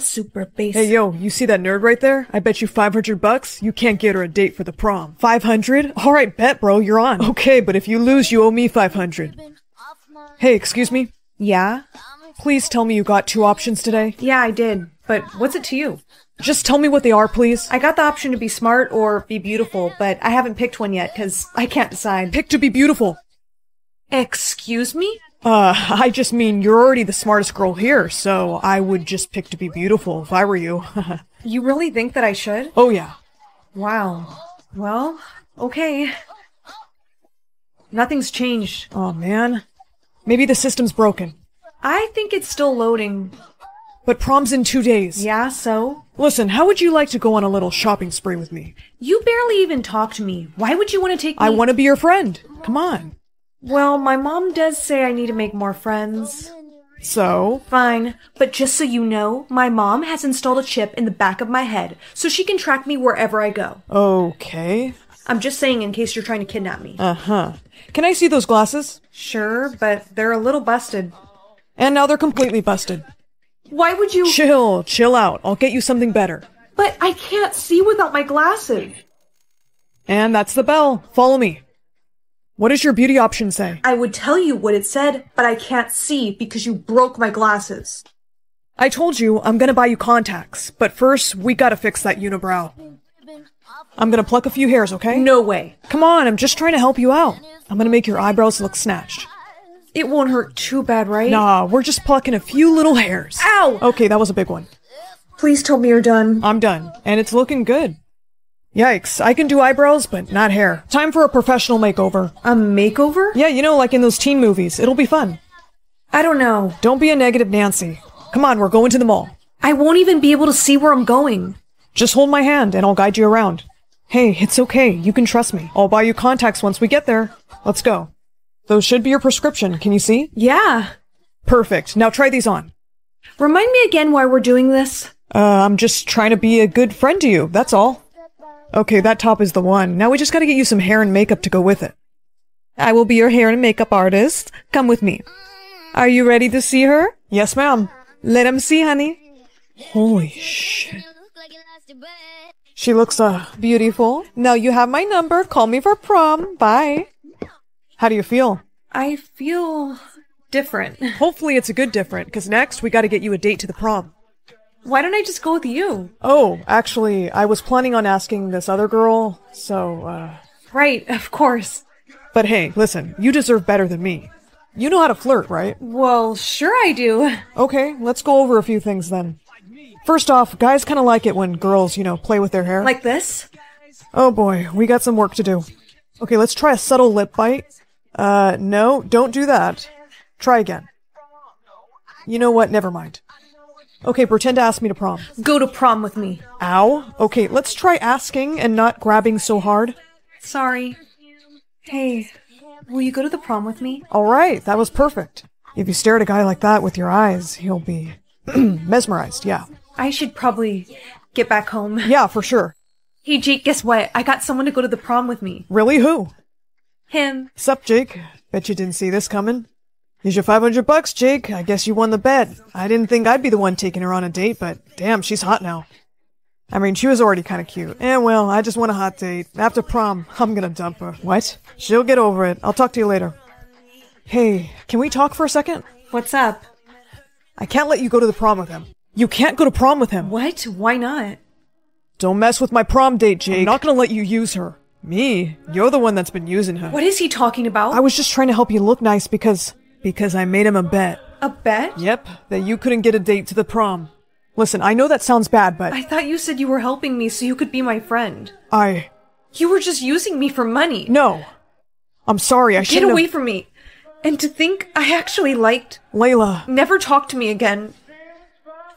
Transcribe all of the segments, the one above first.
Super bass. Hey yo, you see that nerd right there? I bet you 500 bucks you can't get her a date for the prom. 500? Alright, bet bro, you're on. Okay, but if you lose, you owe me 500. Hey, excuse me? Yeah? Please tell me you got two options today. Yeah, I did. But what's it to you? Just tell me what they are, please. I got the option to be smart or be beautiful, but I haven't picked one yet because I can't decide. Pick to be beautiful. Excuse me? Uh, I just mean you're already the smartest girl here, so I would just pick to be beautiful if I were you. You really think that I should? oh yeah. Wow. Well, okay. Nothing's changed. Oh man. Maybe the system's broken. I think it's still loading. But prom's in two days. Yeah, so? Listen, how would you like to go on a little shopping spree with me? You barely even talk to me. Why would you want to take me? I want to be your friend. Come on. Well, my mom does say I need to make more friends. So, Fine, but just so you know, my mom has installed a chip in the back of my head so she can track me wherever I go. okay. I'm just saying in case you're trying to kidnap me. Uh huh. Can I see those glasses? Sure, but they're a little busted. And now they're completely busted. Why would you? Chill, chill out. I'll get you something better. But I can't see without my glasses. And that's the bell. Follow me. What does your beauty option say? I would tell you what it said, but I can't see because you broke my glasses. I told you I'm gonna buy you contacts, but first we gotta fix that unibrow. I'm gonna pluck a few hairs, okay? No way. Come on, I'm just trying to help you out. I'm gonna make your eyebrows look snatched. It won't hurt too bad, right? Nah, we're just plucking a few little hairs. Ow! Okay, that was a big one. Please tell me you're done. I'm done, and it's looking good. Yikes, I can do eyebrows, but not hair. Time for a professional makeover. A makeover? Yeah, you know, like in those teen movies. It'll be fun. I don't know. Don't be a negative Nancy. Come on, we're going to the mall. I won't even be able to see where I'm going. Just hold my hand and I'll guide you around. Hey, it's okay. You can trust me. I'll buy you contacts once we get there. Let's go. Those should be your prescription. Can you see? Yeah. Perfect. Now try these on. Remind me again why we're doing this. Uh, I'm just trying to be a good friend to you. That's all. Okay, that top is the one. Now we just gotta get you some hair and makeup to go with it. I will be your hair and makeup artist. Come with me. Are you ready to see her? Yes, ma'am. Let him see, honey. Holy shit. She looks, uh, beautiful. Now you have my number. Call me for prom. Bye. How do you feel? I feel different. Hopefully it's a good different, because next we gotta get you a date to the prom. Why don't I just go with you? Oh, actually, I was planning on asking this other girl, so, uh. Right, of course. But hey, listen, you deserve better than me. You know how to flirt, right? Well, sure I do. Okay, let's go over a few things then. First off, guys kinda like it when girls, you know, play with their hair. Like this? Oh boy, we got some work to do. Okay, let's try a subtle lip bite. Uh, no, don't do that. Try again. You know what? Never mind. Okay, pretend to ask me to prom. Go to prom with me. Ow. Okay, let's try asking and not grabbing so hard. Sorry. Hey, will you go to the prom with me? Alright, that was perfect. If you stare at a guy like that with your eyes, he'll be mesmerized, yeah. I should probably get back home. Yeah, for sure. Hey, Jake, guess what? I got someone to go to the prom with me. Really, who? Him. Sup, Jake? Bet you didn't see this coming. Here's your 500 bucks, Jake. I guess you won the bet. I didn't think I'd be the one taking her on a date, but damn, she's hot now. I mean, she was already kind of cute. And well, I just want a hot date. After prom, I'm gonna dump her. What? She'll get over it. I'll talk to you later. Hey, can we talk for a second? What's up? I can't let you go to the prom with him. You can't go to prom with him. What? Why not? Don't mess with my prom date, Jake. I'm not gonna let you use her. Me? You're the one that's been using her. What is he talking about? I was just trying to help you look nice because because I made him a bet. A bet? Yep, that you couldn't get a date to the prom. Listen, I know that sounds bad, but I thought you said you were helping me so you could be my friend. I You were just using me for money. no. I'm sorry. I shouldn't get away have... from me. And to think I actually liked. Layla. Never talk to me again.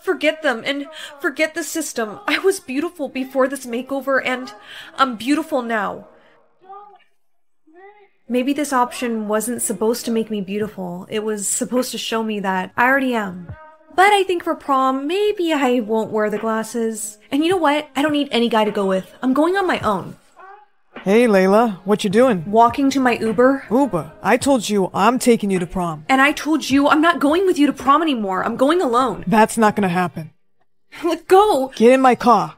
Forget them and forget the system. I was beautiful before this makeover and I'm beautiful now. Maybe this option wasn't supposed to make me beautiful. It was supposed to show me that I already am. But I think for prom, maybe I won't wear the glasses. And you know what? I don't need any guy to go with. I'm going on my own. Hey, Layla, what you doing? Walking to my Uber. Uber? I told you I'm taking you to prom. And I told you I'm not going with you to prom anymore. I'm going alone. That's not gonna happen. Let go. Get in my car.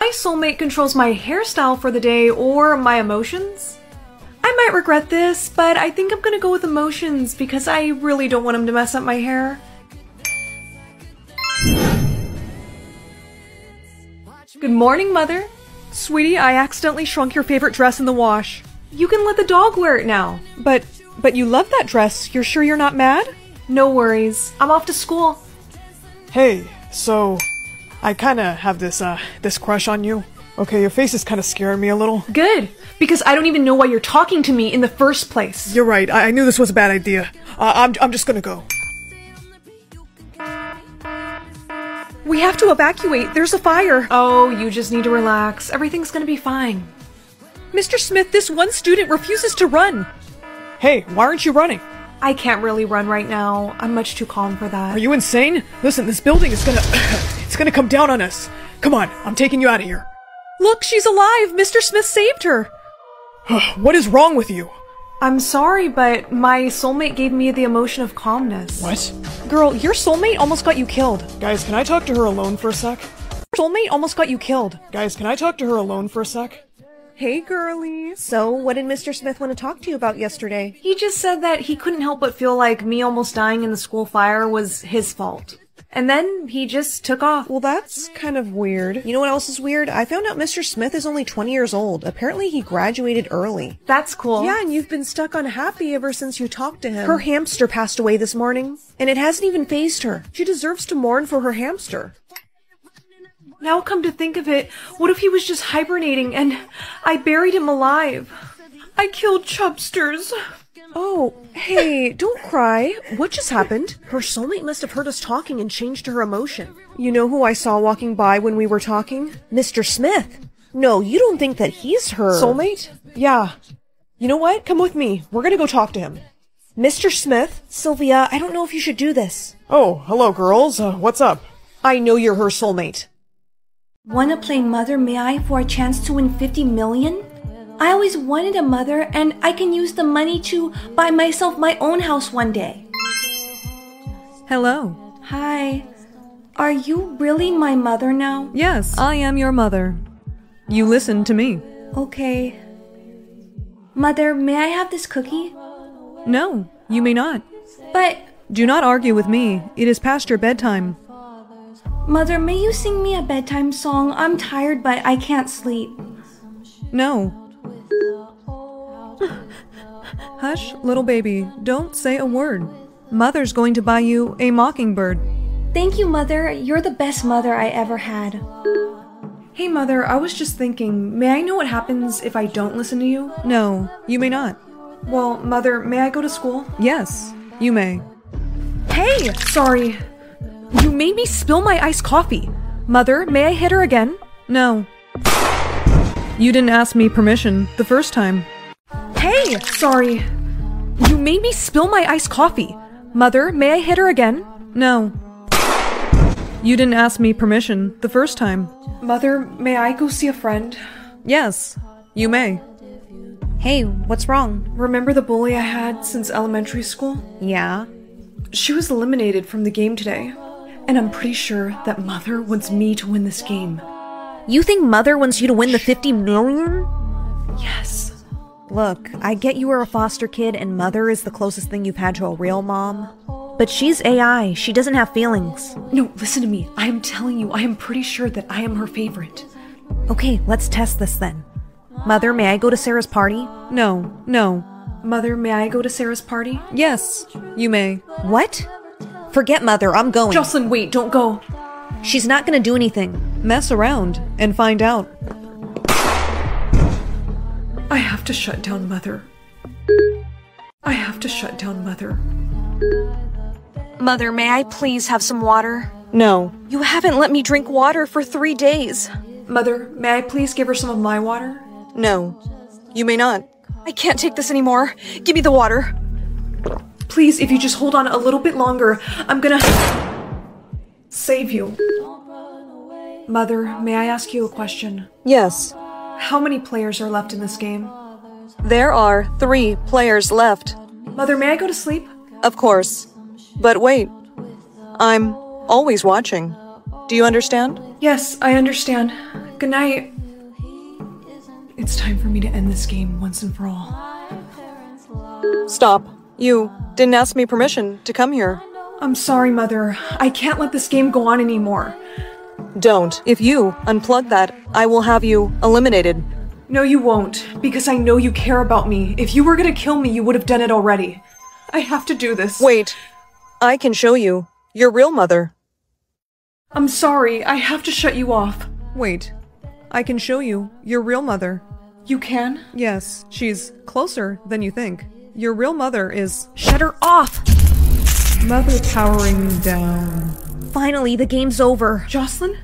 My soulmate controls my hairstyle for the day or my emotions. I might regret this, but I think I'm gonna go with emotions because I really don't want him to mess up my hair. Good morning, Mother. Sweetie, I accidentally shrunk your favorite dress in the wash. You can let the dog wear it now. But, but you love that dress. You're sure you're not mad? No worries. I'm off to school. Hey, so I kinda have this, uh, this crush on you. Okay, your face is kinda scaring me a little. Good, because I don't even know why you're talking to me in the first place. You're right, I, I knew this was a bad idea. Uh, I'm, I'm just gonna go. We have to evacuate. There's a fire. Oh, you just need to relax. Everything's gonna be fine. Mr. Smith, this one student refuses to run. Hey, why aren't you running? I can't really run right now. I'm much too calm for that. Are you insane? Listen, this building is gonna, it's gonna come down on us. Come on, I'm taking you out of here. Look, she's alive. Mr. Smith saved her. what is wrong with you? I'm sorry, but my soulmate gave me the emotion of calmness. What? Girl, your soulmate almost got you killed. Guys, can I talk to her alone for a sec? Your soulmate almost got you killed. Guys, can I talk to her alone for a sec? Hey, girlie. So, what did Mr. Smith want to talk to you about yesterday? He just said that he couldn't help but feel like me almost dying in the school fire was his fault. And then he just took off. Well, that's kind of weird. You know what else is weird? I found out Mr. Smith is only 20 years old. Apparently, he graduated early. That's cool. Yeah, and you've been stuck unhappy ever since you talked to him. Her hamster passed away this morning, and it hasn't even fazed her. She deserves to mourn for her hamster. Now come to think of it, what if he was just hibernating and I buried him alive? I killed Chubsters. Oh, hey, don't cry. What just happened? Her soulmate must have heard us talking and changed her emotion. You know who I saw walking by when we were talking? Mr. Smith. No, you don't think that he's her Soulmate? Yeah. You know what? Come with me. We're gonna go talk to him. Mr. Smith? Sylvia, I don't know if you should do this. Oh, hello, girls. Uh, what's up? I know you're her soulmate. Wanna play Mother May I for a chance to win 50 million? I always wanted a mother and I can use the money to buy myself my own house one day. Hello. Hi. Are you really my mother now? Yes, I am your mother. You listen to me. Okay. Mother, may I have this cookie? No, you may not. But, Do not argue with me. It is past your bedtime. Mother, may you sing me a bedtime song? I'm tired, but I can't sleep. No. Hush, little baby. Don't say a word. Mother's going to buy you a mockingbird. Thank you, Mother. You're the best mother I ever had. Hey, Mother, I was just thinking, may I know what happens if I don't listen to you? No, you may not. Well, Mother, may I go to school? Yes, you may. Hey! Sorry. You made me spill my iced coffee. Mother, may I hit her again? No. You didn't ask me permission the first time. Hey! Sorry. You made me spill my iced coffee. Mother, may I hit her again? No. You didn't ask me permission the first time. Mother, may I go see a friend? Yes, you may. Hey, what's wrong? Remember the bully I had since elementary school? Yeah. She was eliminated from the game today. And I'm pretty sure that Mother wants me to win this game. You think Mother wants you to win the 50 million? Yes. Look, I get you are a foster kid and Mother is the closest thing you've had to a real mom. But she's AI. She doesn't have feelings. No, listen to me. I am telling you, I am pretty sure that I am her favorite. Okay, let's test this then. Mother, may I go to Sarah's party? No, no. Mother, may I go to Sarah's party? Yes, you may. What? Forget Mother, I'm going. Jocelyn, wait, don't go. She's not gonna do anything. Mess around and find out. I have to shut down Mother. I have to shut down Mother. Mother, may I please have some water? No. You haven't let me drink water for three days. Mother, may I please give her some of my water? No. You may not. I can't take this anymore. Give me the water. Please, if you just hold on a little bit longer, I'm gonna save you. Mother, may I ask you a question? Yes. How many players are left in this game? There are three players left. Mother, may I go to sleep? Of course. But wait. I'm always watching. Do you understand? Yes, I understand. Good night. It's time for me to end this game once and for all. Stop. You didn't ask me permission to come here. I'm sorry, Mother. I can't let this game go on anymore. Don't. If you unplug that, I will have you eliminated. No, you won't, because I know you care about me. If you were gonna kill me, you would have done it already. I have to do this. Wait. I can show you your real mother. I'm sorry, I have to shut you off. Wait. I can show you your real mother. You can? Yes, she's closer than you think. Your real mother is. Shut her off! Mother powering down. Finally, the game's over. Jocelyn?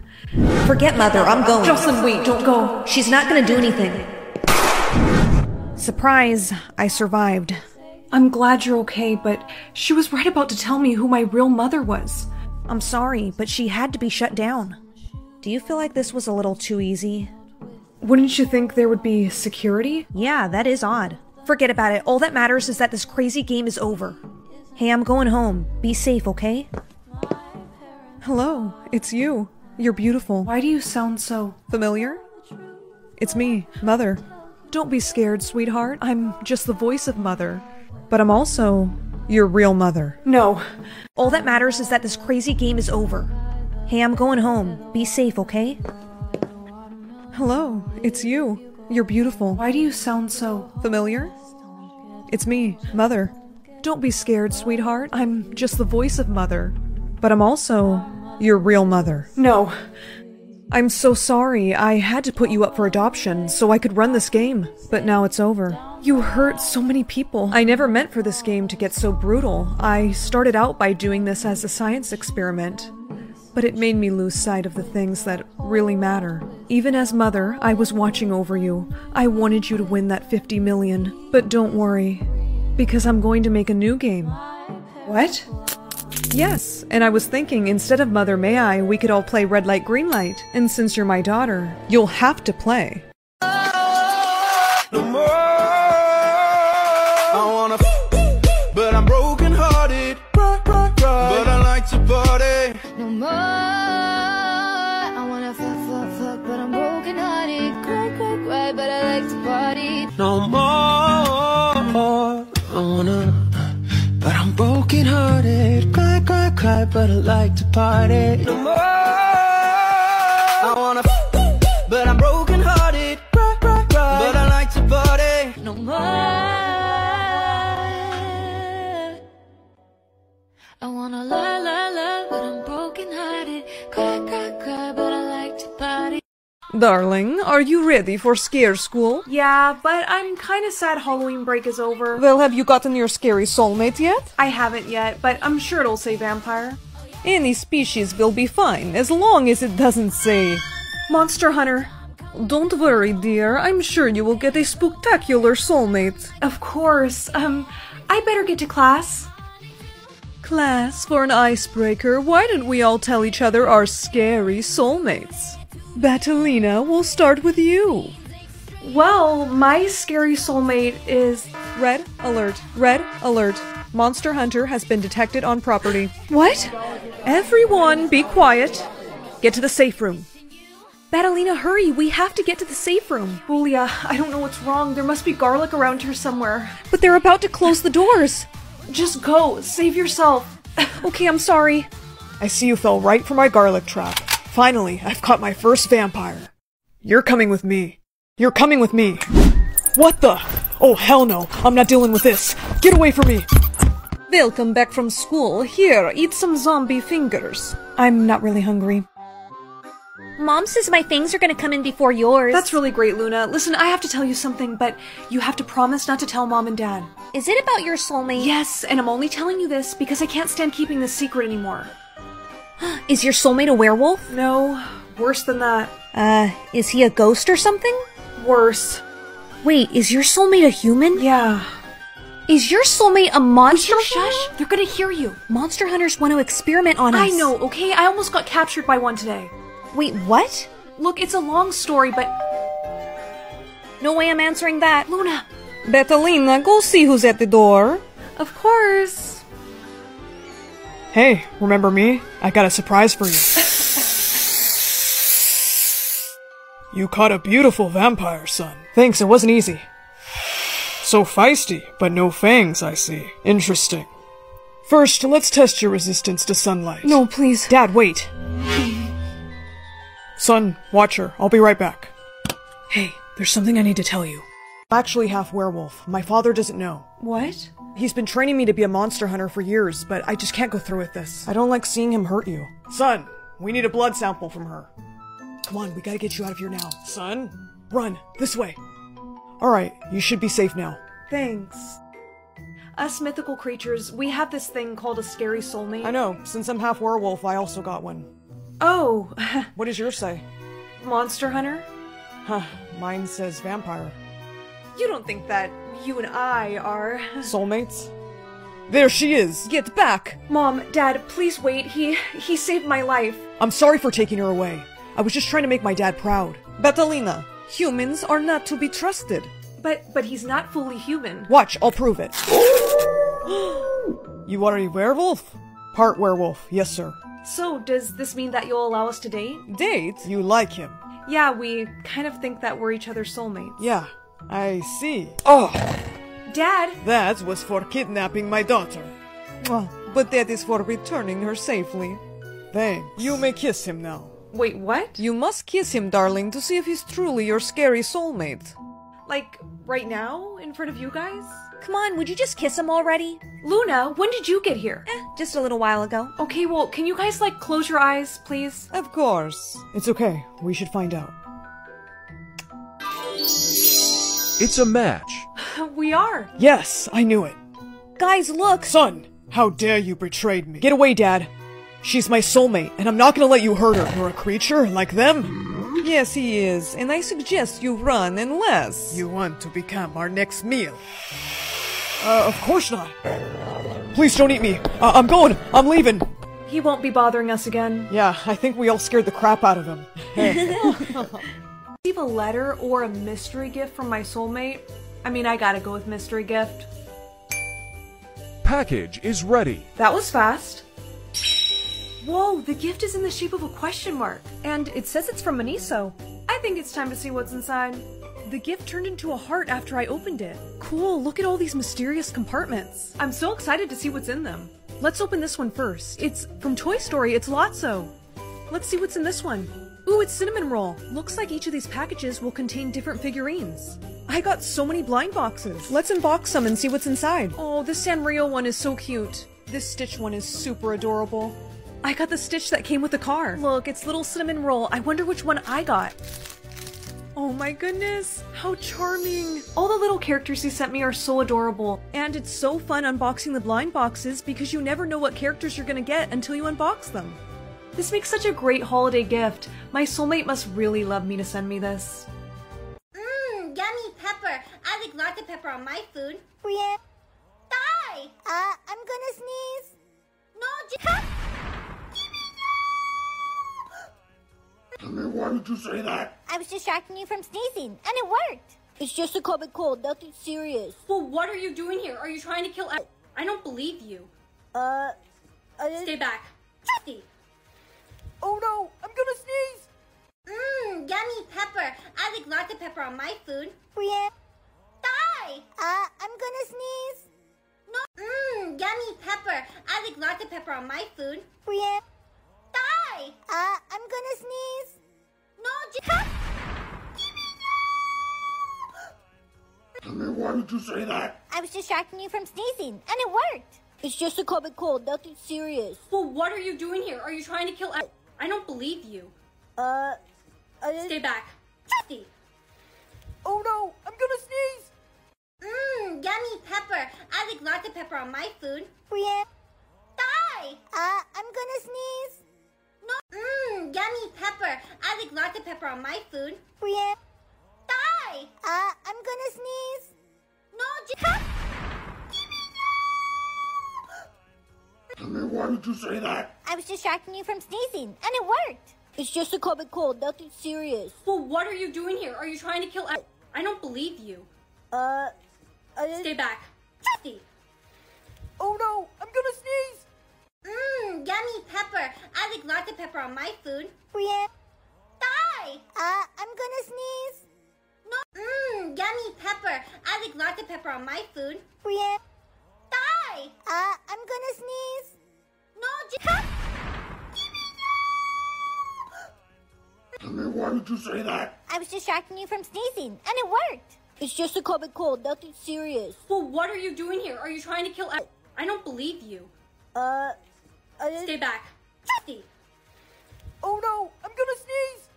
Forget Mother, I'm going. Jocelyn, wait, don't go. She's not gonna do anything. Surprise, I survived. I'm glad you're okay, but she was right about to tell me who my real mother was. I'm sorry, but she had to be shut down. Do you feel like this was a little too easy? Wouldn't you think there would be security? Yeah, that is odd. Forget about it. All that matters is that this crazy game is over. Hey, I'm going home. Be safe, okay? Hello, it's you. You're beautiful. Why do you sound so Familiar? It's me, Mother. Don't be scared, sweetheart. I'm just the voice of Mother. But I'm also your real mother. No. All that matters is that this crazy game is over. Hey, I'm going home. Be safe, okay? Hello, it's you. You're beautiful. Why do you sound so Familiar? It's me, Mother. Don't be scared, sweetheart. I'm just the voice of Mother. But I'm also your real mother. No. I'm so sorry. I had to put you up for adoption so I could run this game. But now it's over. You hurt so many people. I never meant for this game to get so brutal. I started out by doing this as a science experiment. But it made me lose sight of the things that really matter. Even as mother, I was watching over you. I wanted you to win that 50 million. But don't worry, because I'm going to make a new game. What? Yes, and I was thinking instead of Mother May I, we could all play Red Light, Green Light. And since you're my daughter, you'll have to play. Cry, but I like to party. No more. Darling, are you ready for scare school? Yeah, but I'm kind of sad Halloween break is over. Well, have you gotten your scary soulmate yet? I haven't yet, but I'm sure it'll say vampire. Any species will be fine, as long as it doesn't say. Monster Hunter. Don't worry, dear. I'm sure you will get a spectacular soulmate. Of course. Um, I better get to class. Class, for an icebreaker, why don't we all tell each other our scary soulmates? Batalina, we'll start with you. Well, my scary soulmate is. Red alert, red alert. Monster Hunter has been detected on property. What? Everyone, be quiet. Get to the safe room. Batalina, hurry! We have to get to the safe room. Julia, I don't know what's wrong. There must be garlic around here somewhere. But they're about to close the doors. Just go. Save yourself. Okay, I'm sorry. I see you fell right for my garlic trap. Finally, I've caught my first vampire. You're coming with me. You're coming with me. What the? Oh, hell no. I'm not dealing with this. Get away from me. Welcome back from school. Here, eat some zombie fingers. I'm not really hungry. Mom says my things are gonna come in before yours. That's really great, Luna. Listen, I have to tell you something, but you have to promise not to tell mom and dad. Is it about your soulmate? Yes, and I'm only telling you this because I can't stand keeping this secret anymore. Is your soulmate a werewolf? No, worse than that. Uh, is he a ghost or something? Worse. Wait, is your soulmate a human? Yeah. Is your soulmate a monster? Shush! They're gonna hear you. Monster hunters want to experiment on us. I know, okay? I almost got captured by one today. Wait, what? Look, it's a long story, but No way I'm answering that. Luna! Betalina, go see who's at the door. Of course! Hey, remember me? I got a surprise for you. you caught a beautiful vampire, son. Thanks, it wasn't easy. So feisty, but no fangs, I see. Interesting. First, let's test your resistance to sunlight. No, please. Dad, wait. Son, watch her. I'll be right back. Hey, there's something I need to tell you. I'm actually half werewolf. My father doesn't know. What? He's been training me to be a monster hunter for years, but I just can't go through with this. I don't like seeing him hurt you. Son, we need a blood sample from her. Come on, we gotta get you out of here now. Son, run, this way. Alright, you should be safe now. Thanks. Us mythical creatures, we have this thing called a scary soulmate. I know, since I'm half werewolf, I also got one. Oh, What does yours say? Monster Hunter? Huh, mine says vampire. You don't think that you and I are. Soulmates? There she is! Get back! Mom, Dad, please wait. He he saved my life. I'm sorry for taking her away. I was just trying to make my dad proud. Betalina, humans are not to be trusted. But but he's not fully human. Watch, I'll prove it. you are a werewolf? Part werewolf, yes, sir. So, does this mean that you'll allow us to date? Date? You like him? Yeah, we kind of think that we're each other's soulmates. Yeah, I see. Oh, Dad, that was for kidnapping my daughter. But that is for returning her safely. Thanks. You may kiss him now. wait, what? You must kiss him, darling, to see if he's truly your scary soulmate. Like right now in front of you guys? Come on, would you just kiss him already? Luna, when did you get here? Eh, just a little while ago. Okay, well, can you guys like close your eyes, please? Of course. It's okay. We should find out. It's a match. We are. Yes, I knew it. Guys, look! Son, how dare you betray me? Get away, Dad. She's my soulmate, and I'm not gonna let you hurt her. You're a creature like them. Yes, he is, and I suggest you run unless you want to become our next meal. Uh, of course not. Please don't eat me. Uh, I'm going. I'm leaving. He won't be bothering us again. Yeah, I think we all scared the crap out of him. Receive a letter or a mystery gift from my soulmate? I mean, I gotta go with mystery gift. Package is ready. That was fast. Whoa, the gift is in the shape of a question mark. And it says it's from Maniso. I think it's time to see what's inside. The gift turned into a heart after I opened it. Cool, look at all these mysterious compartments. I'm so excited to see what's in them. Let's open this one first. It's from Toy Story, it's Lotso. Let's see what's in this one. Ooh, it's Cinnamoroll. Looks like each of these packages will contain different figurines. I got so many blind boxes. Let's unbox some and see what's inside. Oh, this Sanrio one is so cute. This Stitch one is super adorable. I got the Stitch that came with the car. Look, it's little Cinnamoroll. I wonder which one I got. Oh my goodness, how charming. All the little characters he sent me are so adorable. And it's so fun unboxing the blind boxes because you never know what characters you're gonna get until you unbox them. This makes such a great holiday gift. My soulmate must really love me to send me this. Mmm, yummy pepper. I like lots of pepper on my food. Brienne. Die! Uh, I'm gonna sneeze. No, just... Tell me, why did you say that? I was distracting you from sneezing, and it worked. It's just a common cold, nothing serious. Well, what are you doing here? Are you trying to kill? I, I don't believe you. Uh, I Stay back. Steve. Oh no, I'm gonna sneeze. Mmm, yummy pepper. I like lots of pepper on my food. Brienne. Die! Uh, I'm gonna sneeze. No. Mmm, yummy pepper. I like lots of pepper on my food. Brienne. Die! Uh, I'm gonna sneeze. No, just... Tell me, why did you say that? I was distracting you from sneezing, and it worked. It's just a common cold, nothing serious. Well, what are you doing here? Are you trying to kill? I, don't believe you. Uh, I Stay back. Steve. Oh no, I'm gonna sneeze. Mmm, yummy pepper. I like lots of pepper on my food. Brienne. Die! Uh, I'm gonna sneeze. No. Mmm, yummy pepper. I like lots of pepper on my food. Brienne. Die! Uh, I'm gonna sneeze. No, just... Tell me, why did you say that? I was distracting you from sneezing, and it worked. It's just a common cold, nothing serious. Well, what are you doing here? Are you trying to kill? I, I don't believe you. Uh, uh, Stay back. Stay. Oh no, I'm gonna sneeze! Mmm, yummy pepper. I like lots of pepper on my food. Brienne. Die! Uh, I'm gonna sneeze. No. Mmm, yummy pepper. I like lots of pepper on my food. Brienne. Die! Uh, I'm gonna sneeze. No, just. Timmy, why did you say that? I was distracting you from sneezing, and it worked. It's just a common cold, nothing serious. Well, what are you doing here? Are you trying to kill? I, I don't believe you. Uh, uh, Stay back. Stay. Oh no, I'm gonna sneeze!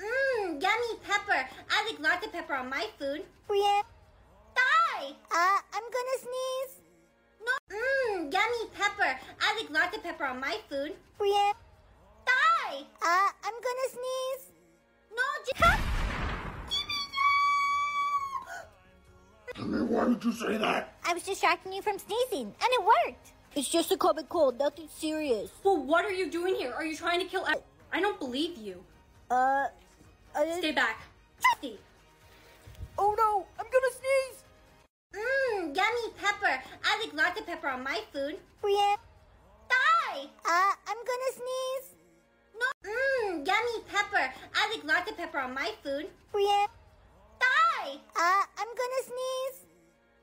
Mmm, yummy pepper. I like lots of pepper on my food. Brienne. Die! Uh, I'm gonna sneeze. No. Mmm, yummy pepper. I like lots of pepper on my food. Brienne. Die! Uh, I'm gonna sneeze. No, just. Timmy, why did you say that? I was distracting you from sneezing, and it worked. It's just a common cold, nothing serious. Well, what are you doing here? Are you trying to kill? I, I don't believe you. Uh, uh, Stay back. Stay. Oh no, I'm gonna sneeze! Mmm, yummy pepper. I like lots of pepper on my food. Brienne. Die! Uh, I'm gonna sneeze. No. Mmm, yummy pepper. I like lots of pepper on my food. Brienne. Die! Uh, I'm gonna sneeze.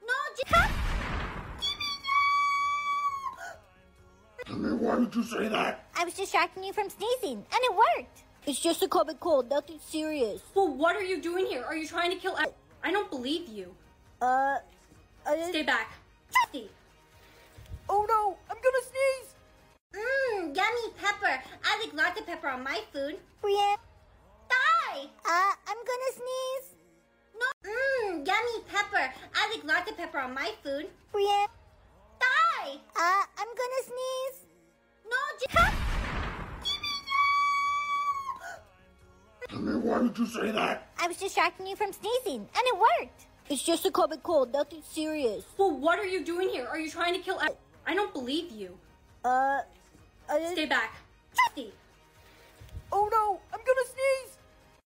No, just. Timmy, why did you say that? I was distracting you from sneezing, and it worked. It's just a common cold, nothing serious. Well, what are you doing here? Are you trying to kill? I, I don't believe you. Uh, uh, Stay back. Stay. Oh no, I'm gonna sneeze! Mmm, yummy pepper. I like lots of pepper on my food. Brienne. Die! Uh, I'm gonna sneeze. No. Mmm, yummy pepper. I like lots of pepper on my food. Brienne. Die! Uh, I'm gonna sneeze. No, just. Timmy, why did you say that? I was distracting you from sneezing, and it worked. It's just a common cold, nothing serious. Well, what are you doing here? Are you trying to kill? I, I don't believe you. Uh, Stay back. Stay. Oh no, I'm gonna sneeze!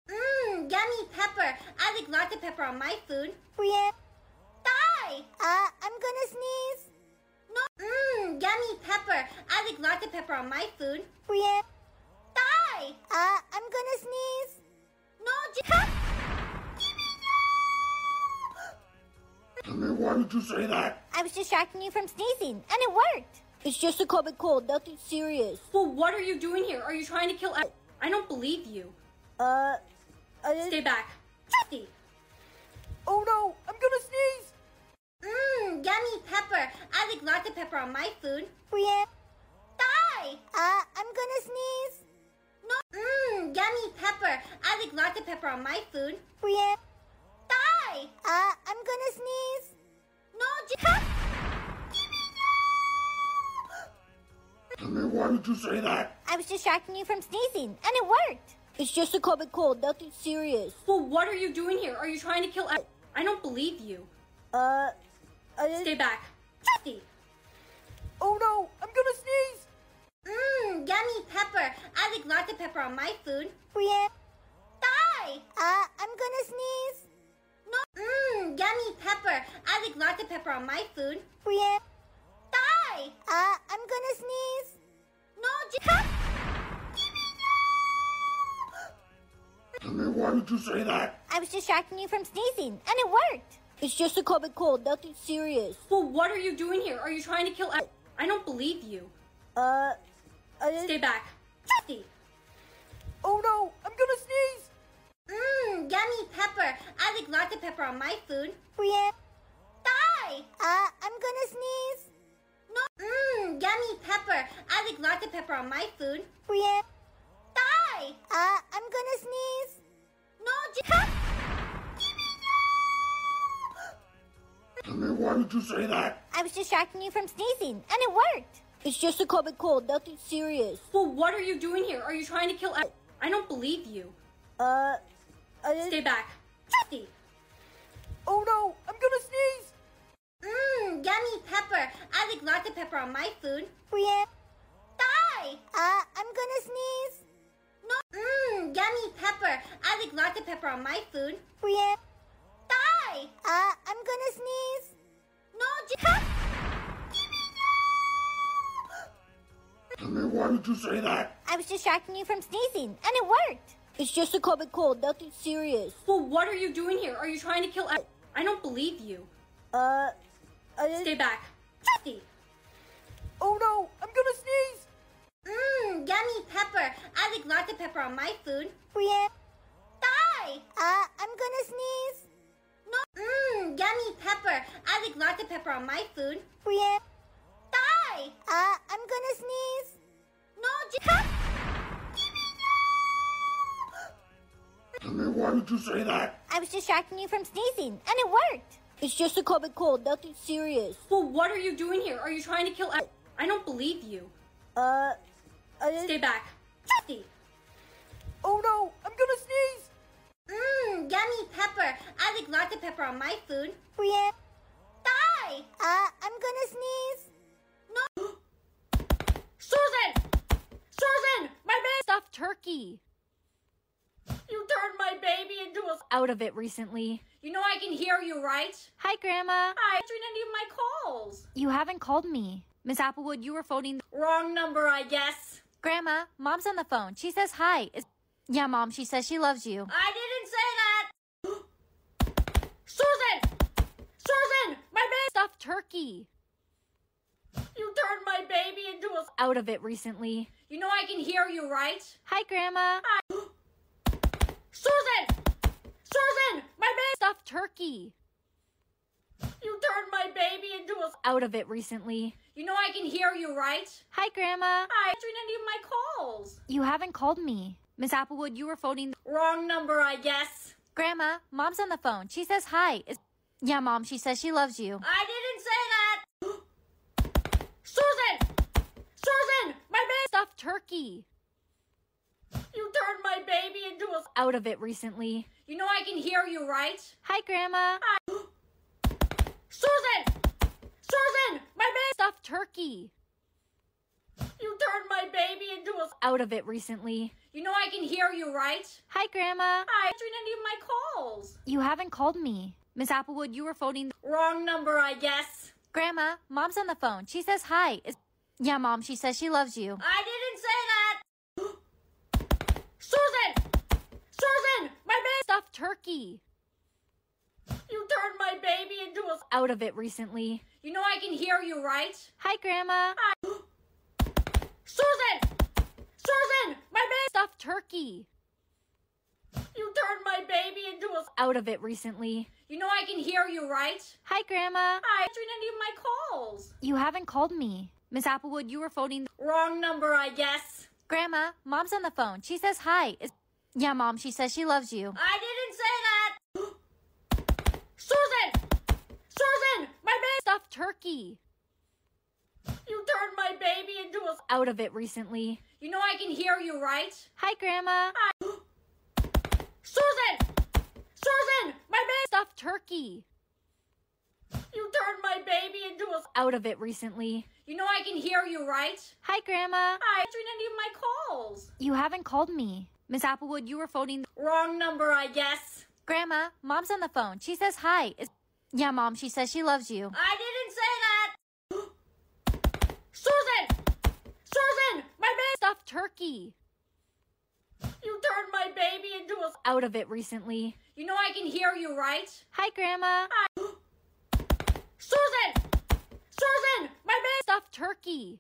Mmm, yummy pepper. I like lots of pepper on my food. Brienne. Die! Uh, I'm gonna sneeze. No. Mmm, yummy pepper. I like lots of pepper on my food. Brienne. Die! Uh, I'm gonna sneeze. No, just. Timmy, why did you say that? I was distracting you from sneezing, and it worked. It's just a common cold, nothing serious. Well, what are you doing here? Are you trying to kill? I, I don't believe you. Uh, uh, Stay back. Stay. Oh no, I'm gonna sneeze! Mmm, yummy pepper. I like lots of pepper on my food. Brienne. Die! Uh, I'm gonna sneeze. No. Mmm, yummy pepper. I like lots of pepper on my food. Brienne. Die! Uh, I'm gonna sneeze. No, just. Timmy, why did you say that? I was distracting you from sneezing, and it worked. It's just a common cold, nothing serious. Well, what are you doing here? Are you trying to kill? I, I don't believe you. Uh, Stay back. Stay. Oh no, I'm gonna sneeze! Mmm, yummy pepper. I like lots of pepper on my food. Brienne. Die! Uh, I'm gonna sneeze. No. Mmm, yummy pepper. I like lots of pepper on my food. Brienne. Die! Uh, I'm gonna sneeze. No, just. Timmy, why did you say that? I was distracting you from sneezing, and it worked. It's just a common cold, nothing serious. Well, what are you doing here? Are you trying to kill? I, I don't believe you. Uh, uh, Stay back. Stay. Oh no, I'm gonna sneeze! Mmm, yummy pepper. I like lots of pepper on my food. Brienne. Die! Uh, I'm gonna sneeze. No. Mmm, yummy pepper. I like lots of pepper on my food. Brienne. Die! Uh, I'm gonna sneeze. No, just. Timmy, why did you say that? I was distracting you from sneezing, and it worked. It's just a common cold, nothing serious. Well, what are you doing here? Are you trying to kill? I, I don't believe you. Uh, uh, Stay back. Stay. Oh no, I'm gonna sneeze! Mmm, yummy pepper. I like lots of pepper on my food. Brienne. Die! Uh, I'm gonna sneeze. No. Mmm, yummy pepper. I like lots of pepper on my food. Brienne. Die! Uh, I'm gonna sneeze. No, just... Timmy, why did you say that? I was distracting you from sneezing, and it worked. It's just a common cold, nothing serious. Well, what are you doing here? Are you trying to kill El- I don't believe you. Uh, I Stay back. Oh no, I'm gonna sneeze! Mmm, yummy pepper. I like lots of pepper on my food. Brienne. Die! Uh, I'm gonna sneeze. No. Mmm, yummy pepper. I like lots of pepper on my food. Brienne. Die! Uh, I'm gonna sneeze. No, just... Timmy, why did you say that? I was distracting you from sneezing, and it worked. It's just a common cold, nothing serious. Well, what are you doing here? Are you trying to kill El- I don't believe you. Uh, I... Stay back. Trusty! Oh no, I'm gonna sneeze! Mmm, yummy pepper. I like lots of pepper on my food. Brienne. Die! Uh, I'm gonna sneeze. No. Susan! Susan! My baby! Stuffed turkey. You turned my baby into a. Out of it recently. You know I can hear you, right? Hi, Grandma. Hi. Answering any of my calls. You haven't called me. Miss Applewood, you were phoning. Wrong number, I guess. Grandma, Mom's on the phone. She says hi. Is- yeah, Mom, she says she loves you. I didn't say that. Susan! Susan! My baby! Stuffed turkey. You turned my baby into a. Out of it recently. You know I can hear you, right? Hi, Grandma. Hi. Susan! Susan! My baby! Stuffed turkey. You turned my baby into a. Out of it recently. You know I can hear you, right? Hi, Grandma. Hi. Answering any of my calls. You haven't called me. Miss Applewood, you were phoning. Wrong number, I guess. Grandma, Mom's on the phone. She says hi. Is- yeah, Mom, she says she loves you. I didn't say that. Susan! Susan! My baby! Stuffed turkey. You turned my baby into a. Out of it recently. You know I can hear you, right? Hi, Grandma. Hi. Susan! Susan! My baby! Stuffed turkey. You turned my baby into a. Out of it recently. You know I can hear you, right? Hi, Grandma. Hi. Answering any of my calls. You haven't called me. Miss Applewood, you were phoning. Wrong number, I guess. Grandma, Mom's on the phone. She says hi. Is- yeah, Mom, she says she loves you. I didn't say that. Susan! Susan! My baby! Stuffed turkey. You turned my baby into a. Out of it recently. You know I can hear you, right? Hi, Grandma. Hi. Susan! Susan! My baby! Stuffed turkey. You turned my baby into a. Out of it recently. You know I can hear you, right? Hi, Grandma. Hi. Answering any of my calls. You haven't called me. Miss Applewood, you were phoning. Wrong number, I guess. Grandma, Mom's on the phone. She says hi. Is- yeah, Mom, she says she loves you. I didn't say that. Susan! Susan! My baby! Stuffed turkey. You turned my baby into a. Out of it recently. You know I can hear you, right? Hi, Grandma. Hi. Susan! Susan! My baby! Stuffed turkey. You turned my baby into a. Out of it recently. You know I can hear you, right? Hi, Grandma. Hi. Answering any of my calls. You haven't called me. Miss Applewood, you were phoning. The wrong number, I guess. Grandma, Mom's on the phone. She says hi. Is- yeah, Mom, she says she loves you. I didn't say that. Susan! Susan! My baby! Stuffed turkey. You turned my baby into a. Out of it recently. You know I can hear you, right? Hi, Grandma. Hi. Susan! Susan! My baby! Stuffed turkey.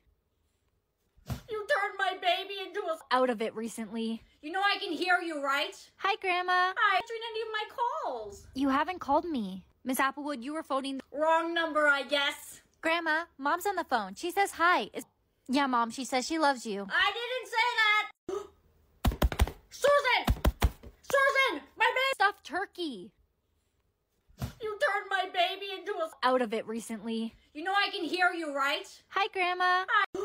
You turned my baby into a. Out of it recently. You know I can hear you, right? Hi, Grandma. Hi. Answering any of my calls. You haven't called me. Miss Applewood, you were phoning. The wrong number, I guess. Grandma, Mom's on the phone. She says hi. Is- yeah, Mom, she says she loves you. I didn't say that. Susan! Susan! My baby! Stuffed turkey. You turned my baby into a. Out of it recently. You know I can hear you, right? Hi, Grandma. Hi.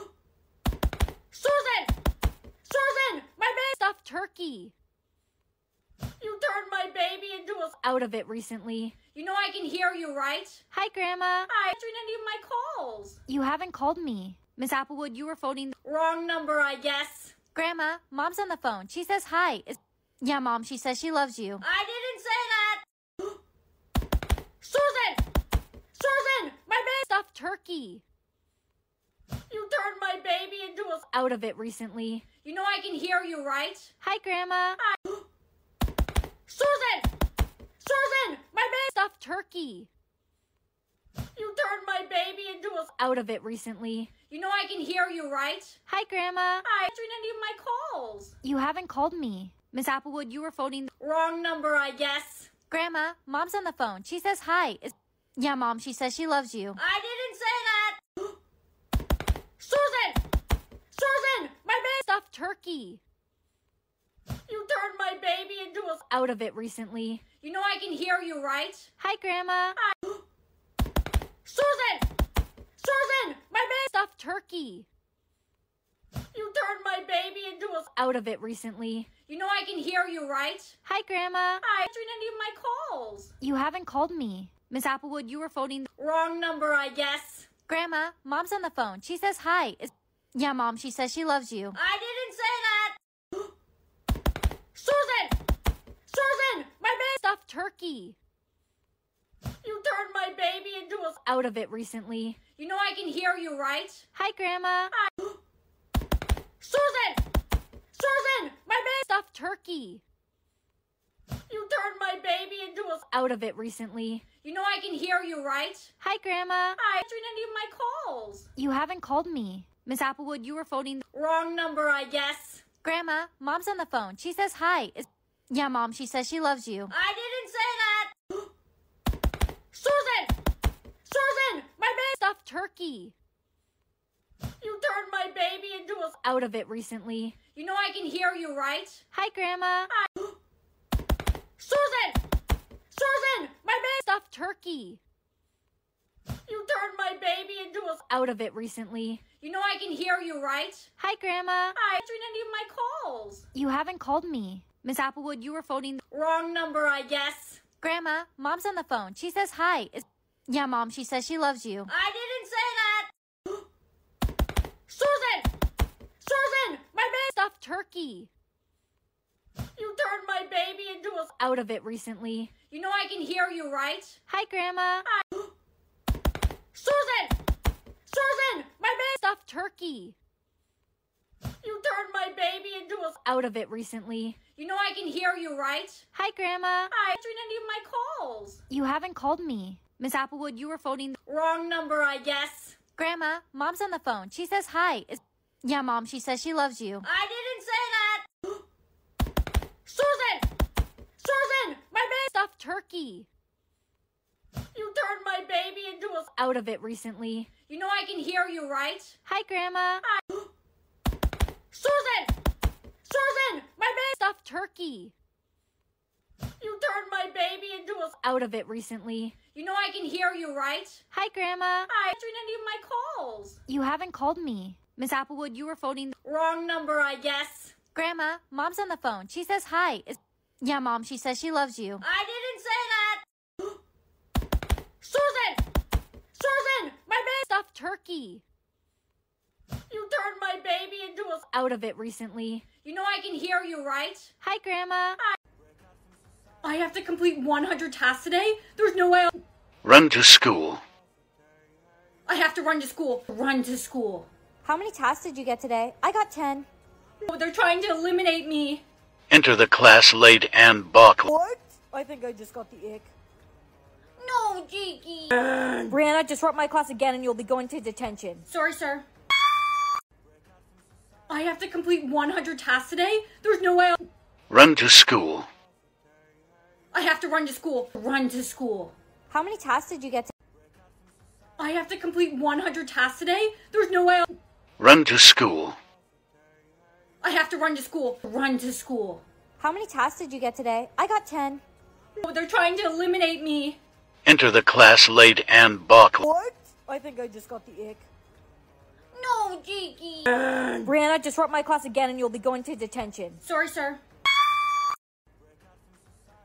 Susan! Susan! My baby! Stuffed turkey. You turned my baby into a. Out of it recently. You know I can hear you, right? Hi, Grandma. Hi. Answering any of my calls. You haven't called me. Miss Applewood, you were phoning. Wrong number, I guess. Grandma, Mom's on the phone. She says hi. Is- yeah, Mom, she says she loves you. I didn't say that. turkey. You turned my baby into a. Out of it recently. You know I can hear you, right? Hi, Grandma. Hi. Susan! Susan! My baby! Stuffed turkey. You turned my baby into a. Out of it recently. You know I can hear you, right? Hi, Grandma. Hi. Answering any of my calls. You haven't called me. Miss Applewood, you were phoning. Wrong number, I guess. Grandma, Mom's on the phone. She says hi. Is- yeah, Mom, she says she loves you. I didn't say that! Susan! Susan! My baby! Stuffed turkey. You turned my baby into a. Out of it recently. You know I can hear you, right? Hi, Grandma. Hi. Susan! Susan! My baby! Stuffed turkey. You turned my baby into a. Out of it recently. You know I can hear you, right? Hi, Grandma. Hi. Answering any of my calls. You haven't called me. Miss Applewood, you were phoning. The wrong number, I guess. Grandma, Mom's on the phone. She says hi. Is- yeah, Mom, she says she loves you. I didn't say that! Susan! Susan! My baby! Stuffed turkey. You turned my baby into a. Out of it recently. You know I can hear you, right? Hi, Grandma. Hi. Susan! Susan! My baby! Stuffed turkey. You turned my baby into a. Out of it recently. You know I can hear you, right? Hi, Grandma. Hi. Answering any of my calls. You haven't called me. Miss Applewood, you were phoning. The wrong number, I guess. Grandma, Mom's on the phone. She says hi. Is- yeah, Mom, she says she loves you. I didn't say that! Susan! Susan! My baby! Stuffed turkey. You turned my baby into a. Out of it recently. You know I can hear you, right? Hi, Grandma. Hi. Susan! Susan! Stuffed turkey. You turned my baby into a. Out of it recently. You know I can hear you, right? Hi, Grandma. Hi. Answering any of my calls. You haven't called me. Miss Applewood, you were phoning. Wrong number, I guess. Grandma, Mom's on the phone. She says hi. Is- yeah, Mom, she says she loves you. I didn't say that! Susan! Susan! My baby! Stuffed turkey. You turned my baby into a. Out of it recently. You know I can hear you, right? Hi, Grandma. Hi. Susan! Susan! My baby! Stuffed turkey. You turned my baby into a. Out of it recently. You know I can hear you, right? Hi, Grandma. Hi. Answering any of my calls. You haven't called me. Miss Applewood, you were phoning. Wrong number, I guess. Grandma, Mom's on the phone. She says hi. Is- yeah, Mom, she says she loves you. I didn't say that! Susan! Susan! My baby! Stuffed turkey. You turned my baby into a. Out of it recently. You know I can hear you, right? Hi, Grandma. Hi. Susan! Susan! My baby! Stuffed turkey. You turned my baby into a. Out of it recently. You know I can hear you, right? Hi, Grandma. Hi. Answering any of my calls. You haven't called me. Miss Applewood, you were phoning. Wrong number, I guess. Grandma, Mom's on the phone. She says hi. Is- yeah, Mom, she says she loves you. I didn't say that! Susan! Susan! My baby! Stuffed turkey. You turned my baby into a. Out of it recently. You know I can hear you, right? Hi, Grandma. Hi. I have to complete 100 tasks today? There's no way I'll... Run to school. I have to run to school. Run to school. How many tasks did you get today? I got 10. Oh, they're trying to eliminate me. Enter the class late and Buckley. What? I think I just got the ick. No, Jakey. Brianna, disrupt my class again and you'll be going to detention. Sorry, sir. I have to complete 100 tasks today? There's no way I'll... Run to school. I have to run to school. Run to school. How many tasks did you get today? I have to complete 100 tasks today? There's no way I'll... Run to school. I have to run to school. Run to school. How many tasks did you get today? I got 10. Oh, they're trying to eliminate me. Enter the class late and Buckley. What? I think I just got the ick. No, Jakey. Brianna, disrupt my class again and you'll be going to detention. Sorry, sir.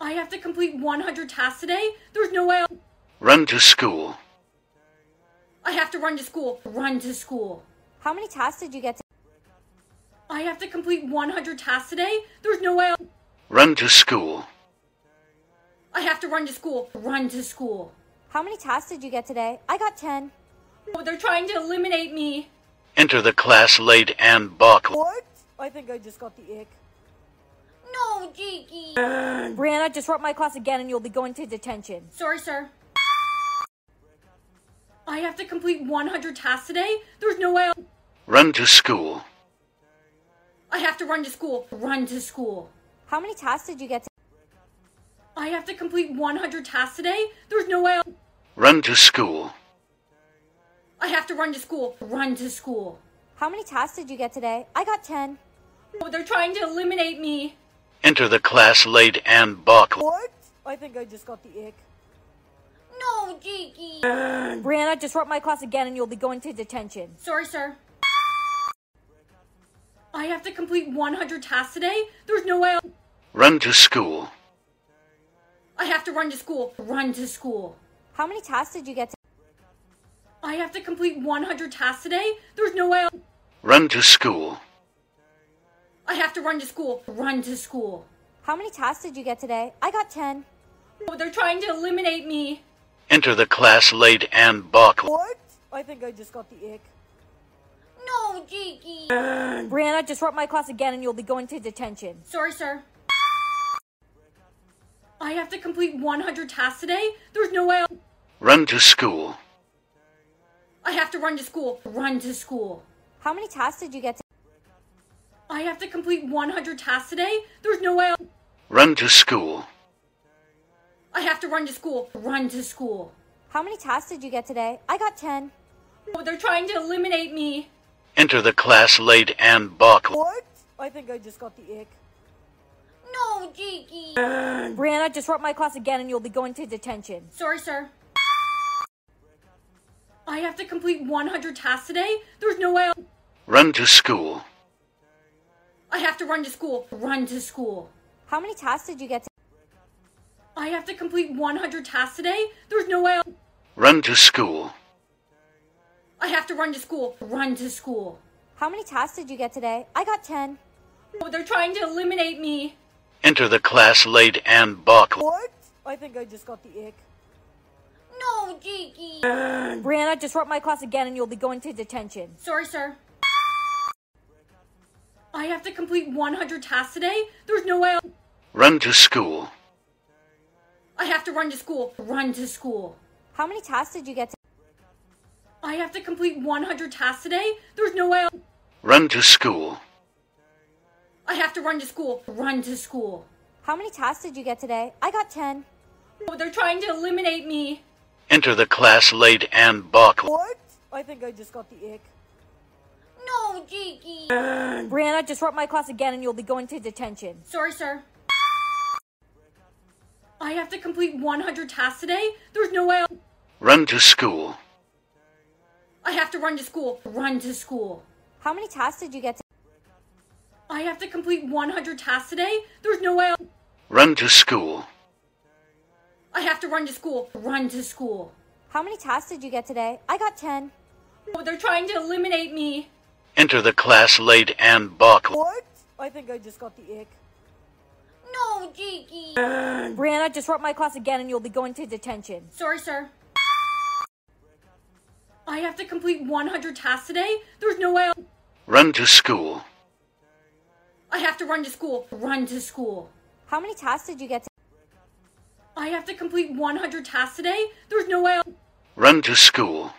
I have to complete 100 tasks today? There's no way I'll... Run to school. I have to run to school. Run to school. How many tasks did you get today? I have to complete 100 tasks today? There's no way I'll... Run to school. I have to run to school. Run to school. How many tasks did you get today? I got 10. Oh, they're trying to eliminate me. Enter the class late and buckle. What? I think I just got the ick. No, Jakey. Brianna, disrupt my class again and you'll be going to detention. Sorry, sir. I have to complete 100 tasks today? There's no way I'll... Run to school. I have to run to school. Run to school. How many tasks did you get? I have to complete 100 tasks today? There's no way I'll... Run to school. I have to run to school. Run to school. How many tasks did you get today? I got 10. Oh, they're trying to eliminate me. Enter the class late and buckle. What? I think I just got the ick. No, Jakey. Brianna, disrupt my class again and you'll be going to detention. Sorry, sir. I have to complete 100 tasks today? There's no way I'll... Run to school. I have to run to school. Run to school. How many tasks did you get? Today? I have to complete 100 tasks today? There's no way I'll... Run to school. I have to run to school. Run to school. How many tasks did you get today? I got 10. Oh, they're trying to eliminate me. Enter the class late and buckle. What? I think I just got the ick. No, Jakey. Brianna, disrupt my class again and you'll be going to detention. Sorry, sir. I have to complete 100 tasks today? There's no way I'll... Run to school. I have to run to school. Run to school. How many tasks did you get? I have to complete 100 tasks today? There's no way I'll... Run to school. I have to run to school. Run to school. How many tasks did you get today? I got 10. Oh, they're trying to eliminate me. Enter the class late and buckle. What? I think I just got the ick. No, Jakey. Brianna, disrupt my class again and you'll be going to detention. Sorry, sir. I have to complete 100 tasks today? There's no way I'll... Run to school. I have to run to school. Run to school. How many tasks did you get? to- I have to complete 100 tasks today? There's no way I'll... Run to school. I have to run to school. Run to school. How many tasks did you get today? I got 10. Oh, they're trying to eliminate me. Enter the class late and buckle. What? I think I just got the ick. No, Jakey. Brianna, disrupt my class again and you'll be going to detention. Sorry, sir. I have to complete 100 tasks today? There's no way I'll... Run to school. I have to run to school. Run to school. How many tasks did you get? I have to complete 100 tasks today? There's no way I'll... Run to school. I have to run to school. Run to school. How many tasks did you get today? I got 10. Oh, they're trying to eliminate me. Enter the class late and buckle. What? I think I just got the ick. No, Jakey. Brianna, disrupt my class again and you'll be going to detention. Sorry, sir. I have to complete 100 tasks today? There's no way I'll... Run to school. I have to run to school. Run to school. How many tasks did you get? I have to complete 100 tasks today? There's no way I'll... Run to school. I have to run to school. Run to school. How many tasks did you get today? I got 10. Oh, they're trying to eliminate me. Enter the class late and buckle. What? I think I just got the ick. No, Jakey. Brianna, disrupt my class again and you'll be going to detention. Sorry, sir. I have to complete 100 tasks today? There's no way I'll... Run to school. I have to run to school. Run to school. How many tasks did you get? I have to complete 100 tasks today? There's no way I'll... Run to school.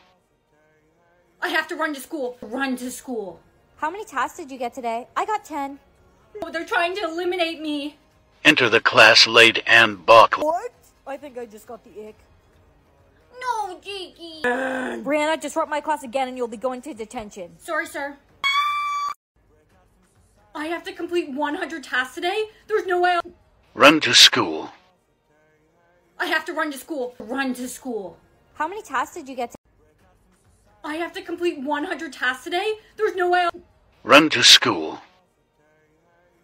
I have to run to school. Run to school. How many tasks did you get today? I got 10. Oh, they're trying to eliminate me. Enter the class late and buckle. What? I think I just got the ick. No, Jakey. Brianna, disrupt my class again and you'll be going to detention. Sorry, sir. I have to complete 100 tasks today? There's no way I'll- Run to school. I have to run to school. Run to school. How many tasks did you get to- I have to complete 100 tasks today? There's no way I'll- Run to school.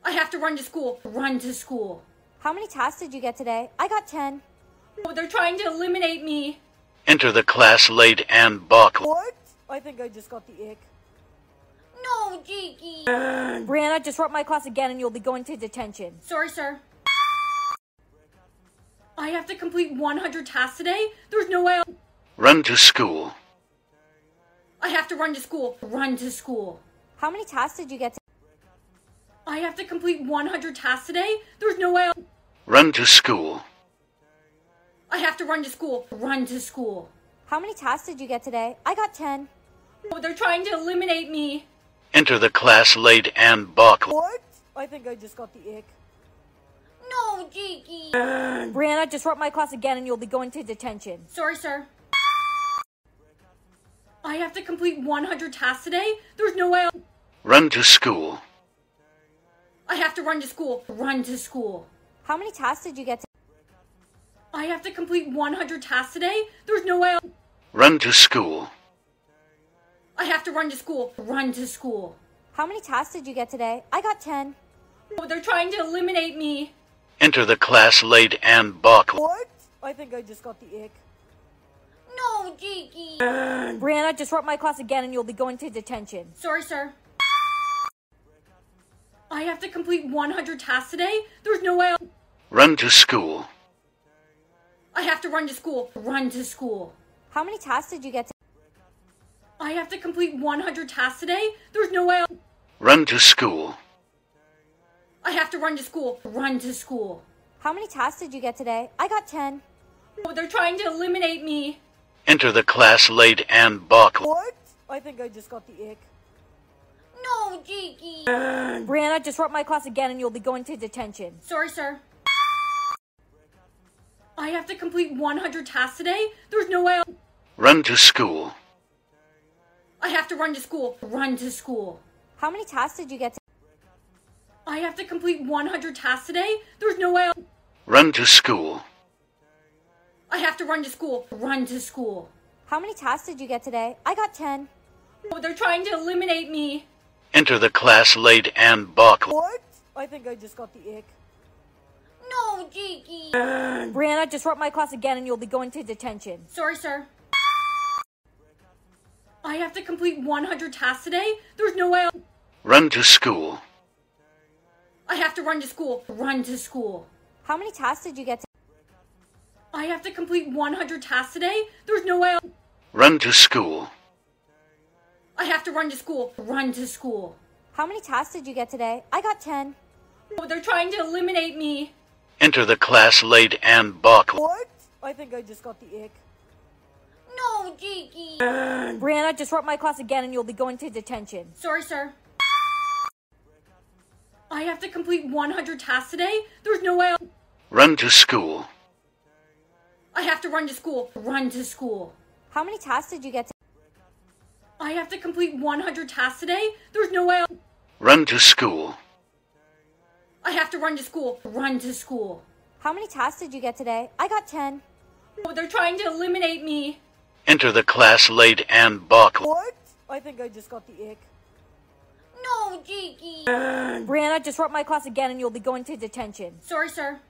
I have to run to school. Run to school. How many tasks did you get today? I got 10. Oh, they're trying to eliminate me. Enter the class late and buckle. What? I think I just got the ick. No, Jakey. Brianna, disrupt my class again and you'll be going to detention. Sorry, sir. I have to complete 100 tasks today? There's no way I'll... Run to school. I have to run to school. Run to school. How many tasks did you get today? I have to complete 100 tasks today. There's no way I'll... Run to school. I have to run to school. Run to school. How many tasks did you get today? I got 10. Oh, they're trying to eliminate me. Enter the class late and buckle. What? I think I just got the ick. No, Jakey. Brianna, disrupt my class again and you'll be going to detention. Sorry, sir. I have to complete 100 tasks today. There's no way I'll... Run to school. I have to run to school. Run to school. How many tasks did you get today? I have to complete 100 tasks today. There's no way I'll... Run to school. I have to run to school. Run to school. How many tasks did you get today? I got 10. Oh, they're trying to eliminate me. Enter the class late and buckle. What? I think I just got the ick. No, Jakey. Brianna, disrupt my class again and you'll be going to detention. Sorry, sir. I have to complete 100 tasks today. There's no way I'll... Run to school. I have to run to school. Run to school. How many tasks did you get today? I have to complete 100 tasks today. There's no way I'll... Run to school. I have to run to school. Run to school. How many tasks did you get today? I got 10. Oh, they're trying to eliminate me. Enter the class late and buckle. What? I think I just got the ick. No, Jakey. Brianna, disrupt my class again and you'll be going to detention. Sorry, sir. I have to complete 100 tasks today. There's no way I'll... Run to school. I have to run to school. Run to school. How many tasks did you get today? I have to complete 100 tasks today. There's no way I'll... Run to school. I have to run to school. Run to school. How many tasks did you get today? I got 10. Oh, they're trying to eliminate me. Enter the class late and buckle. What? I think I just got the ick. No, Jakey. Brianna, disrupt my class again and you'll be going to detention. Sorry, sir. I have to complete 100 tasks today. There's no way I'll... Run to school. I have to run to school. Run to school. How many tasks did you get today? I have to complete 100 tasks today. There's no way I'll... Run to school. I have to run to school. Run to school. How many tasks did you get today? I got 10. Oh, they're trying to eliminate me. Enter the class late and buckle. What? I think I just got the ick. No, Jakey. Brianna, disrupt my class again and you'll be going to detention. Sorry, sir. I have to complete 100 tasks today. There's no way I'll... Run to school. I have to run to school. Run to school. How many tasks did you get today? I have to complete 100 tasks today. There's no way I'll... Run to school. I have to run to school. Run to school. How many tasks did you get today? I got 10. Oh, they're trying to eliminate me. Enter the class late and buckle. What? I think I just got the ick. No, Jakey. Brianna, disrupt my class again and you'll be going to detention. Sorry, sir.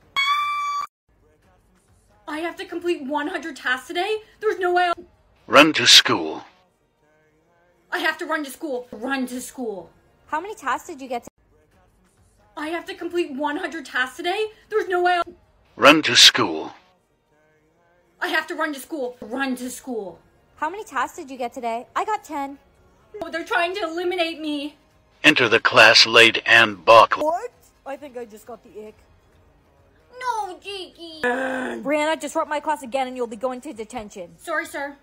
I have to complete 100 tasks today. There's no way I'll... Run to school. I have to run to school. Run to school. How many tasks did you get today? I have to complete 100 tasks today. There's no way I'll... Run to school. I have to run to school. Run to school. How many tasks did you get today? I got 10. Oh, they're trying to eliminate me. Enter the class late and buckle. What? I think I just got the ick. No, Jakey. Brianna, disrupt my class again and you'll be going to detention. Sorry, sir.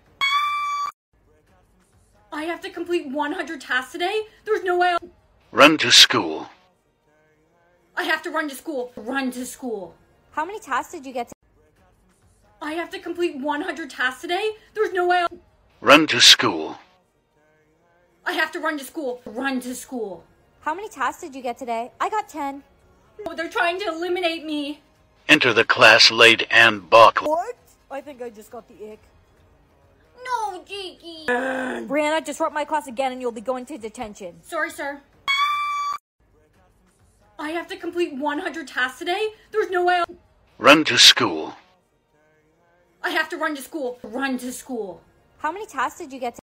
I have to complete 100 tasks today. There's no way I'll... Run to school. I have to run to school. Run to school. How many tasks did you get today? I have to complete 100 tasks today. There's no way I'll... Run to school. I have to run to school. Run to school. How many tasks did you get today? I got 10. Oh, they're trying to eliminate me. Enter the class late and buckle. What? I think I just got the ick. No, Jakey. Brianna, disrupt my class again and you'll be going to detention. Sorry, sir. I have to complete 100 tasks today. There's no way I'll... Run to school. I have to run to school. Run to school. How many tasks did you get today?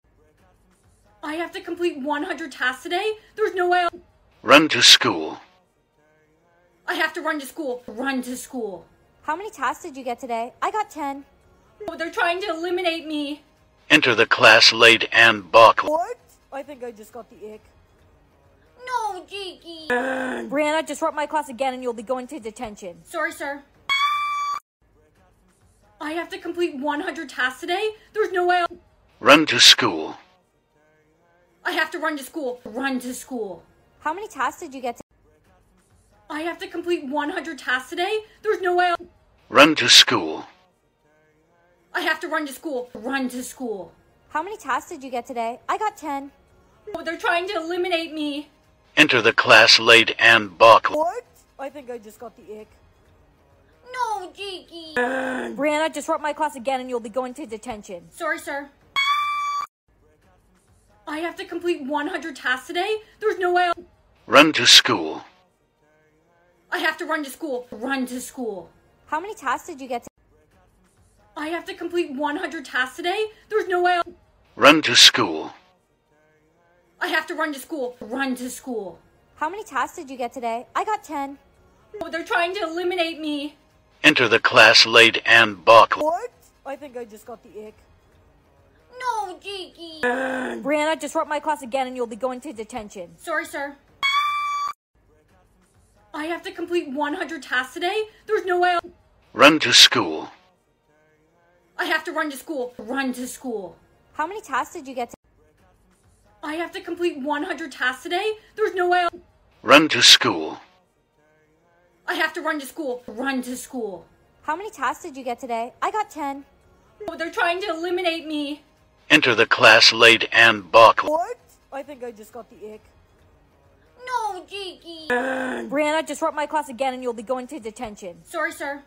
I have to complete 100 tasks today. There's no way I'll... Run to school. I have to run to school. Run to school. How many tasks did you get today? I got 10. Oh, they're trying to eliminate me. Enter the class late and buckle. What? I think I just got the ick. No, Jiggy. Brianna, disrupt my class again and you'll be going to detention. Sorry, sir. I have to complete 100 tasks today. There's no way I'll... Run to school. I have to run to school. Run to school. How many tasks did you get to... I have to complete 100 tasks today. There's no way I'll... Run to school. I have to run to school. Run to school. How many tasks did you get today? I got 10. Oh, they're trying to eliminate me. Enter the class late and buckle. What? I think I just got the ick. No, Jiggy. Brianna, disrupt my class again and you'll be going to detention. Sorry, sir. I have to complete 100 tasks today. There's no way I'll... Run to school. I have to run to school. Run to school. How many tasks did you get to... I have to complete 100 tasks today. There's no way I'll... Run to school. I have to run to school. Run to school. How many tasks did you get today? I got 10. Oh, they're trying to eliminate me. Enter the class late and buckle. What? I think I just got the ick. No, Jiggy. Brianna, disrupt my class again and you'll be going to detention. Sorry, sir. I have to complete 100 tasks today. There's no way I'll... Run to school. I have to run to school. Run to school. How many tasks did you get to... I have to complete 100 tasks today. There's no way I'll... Run to school. I have to run to school. Run to school. How many tasks did you get today? I got 10. Oh, they're trying to eliminate me. Enter the class late and buckle. What? I think I just got the ick. No, Jiggy. Brianna, disrupt my class again and you'll be going to detention. Sorry, sir.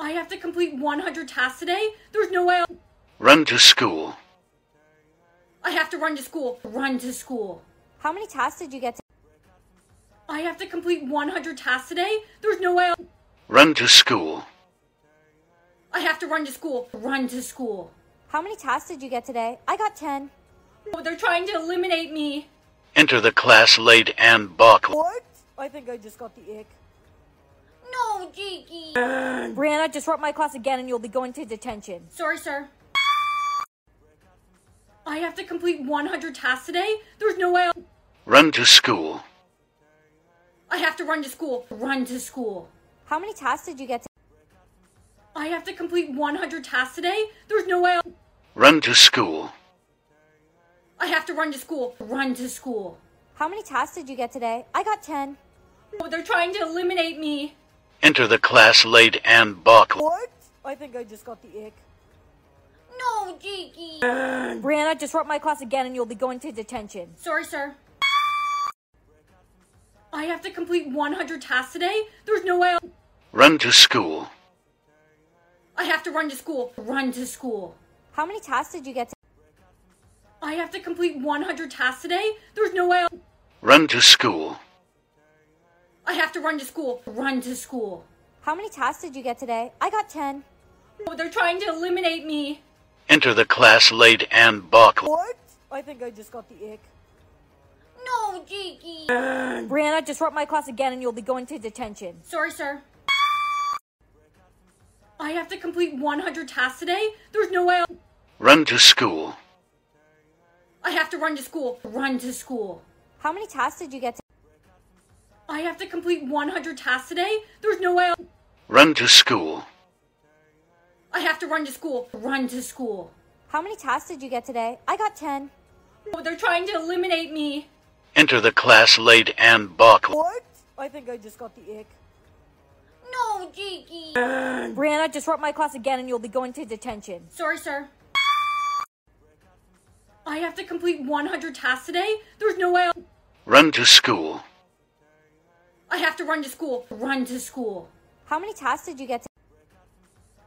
I have to complete 100 tasks today. There's no way I'll... Run to school. I have to run to school. Run to school. How many tasks did you get to... I have to complete 100 tasks today. There's no way I'll... Run to school. I have to run to school. Run to school. How many tasks did you get today? I got 10. Oh, they're trying to eliminate me. Enter the class late and buckle. What? I think I just got the ick. No, Jiggy. Brianna, disrupt my class again and you'll be going to detention. Sorry, sir. I have to complete 100 tasks today. There's no way I'll... Run to school. I have to run to school. Run to school. How many tasks did you get to... I have to complete 100 tasks today. There's no way I'll... Run to school. I have to run to school. Run to school. How many tasks did you get today? I got 10. Oh, they're trying to eliminate me. Enter the class late and buckle. What? I think I just got the ick. No, Jiggy. Brianna, disrupt my class again and you'll be going to detention. Sorry, sir. I have to complete 100 tasks today. There's no way I'll... Run to school. I have to run to school. Run to school. How many tasks did you get to... I have to complete 100 tasks today. There's no way I'll... Run to school. I have to run to school. Run to school. How many tasks did you get today? I got 10. Oh, they're trying to eliminate me. Enter the class late and buckle. What? I think I just got the ick. No, Jiggy. Brianna, disrupt my class again and you'll be going to detention. Sorry, sir. I have to complete 100 tasks today. There's no way I'll... Run to school. I have to run to school. Run to school. How many tasks did you get to... I have to complete 100 tasks today. There's no way I'll... Run to school. I have to run to school. Run to school. How many tasks did you get today? I got 10. Oh, they're trying to eliminate me. Enter the class late and buckle. What? I think I just got the ick. No, Jiggy. Brianna, disrupt my class again and you'll be going to detention. Sorry, sir. I have to complete 100 tasks today. There's no way I'll... Run to school. I have to run to school. Run to school. How many tasks did you get to...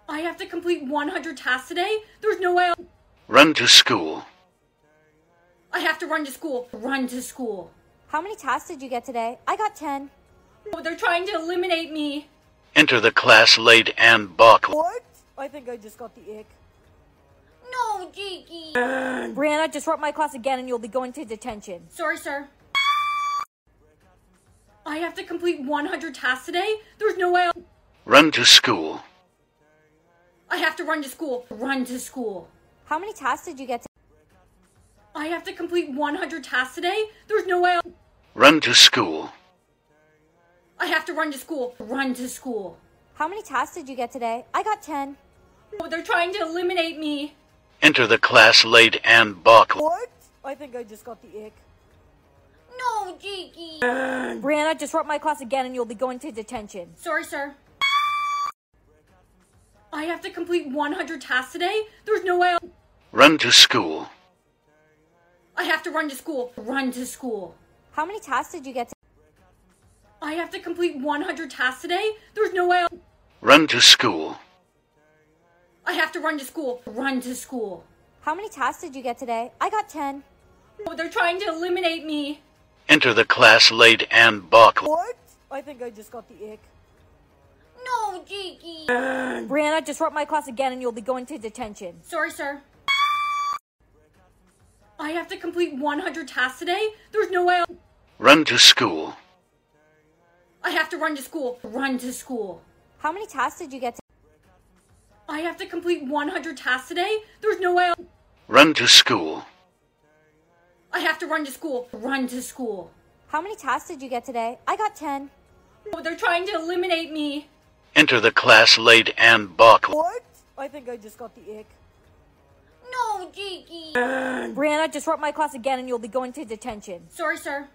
I have to complete 100 tasks today. There's no way I'll... Run to school. I have to run to school. Run to school. How many tasks did you get today? I got 10. Oh, they're trying to eliminate me. Enter the class late and buckle. What? I think I just got the ick. No, Jiggy. Brianna, disrupt my class again and you'll be going to detention. Sorry, sir. I have to complete 100 tasks today. There's no way I'll... Run to school. I I have to run to school. Run to school. How many tasks did you get today? I have to complete 100 tasks today. There's no way I'll... Run to school. I have to run to school. Run to school. How many tasks did you get today? I got 10. Oh, they're trying to eliminate me. Enter the class late and buckle. What? I think I just got the ick. No, Jakey. Brianna, disrupt my class again and you'll be going to detention. Sorry, sir. I have to complete 100 tasks today. There's no way I'll... Run to school. I have to run to school. Run to school. How many tasks did you get today? I have to complete 100 tasks today. There's no way I'll... Run to school. I have to run to school. Run to school. How many tasks did you get today? I got 10. Oh, they're trying to eliminate me. Enter the class late and buckle. What? I think I just got the ick. No, Jakey. Brianna, disrupt my class again and you'll be going to detention. Sorry, sir. I have to complete 100 tasks today. There's no way I'll... Run to school. I have to run to school. Run to school. How many tasks did you get today? I have to complete 100 tasks today. There's no way I'll... Run to school. I have to run to school. Run to school. How many tasks did you get today? I got 10. Oh, they're trying to eliminate me. Enter the class late and buckle. What? I think I just got the ick. No, Jakey. Brianna, disrupt my class again and you'll be going to detention. Sorry, sir.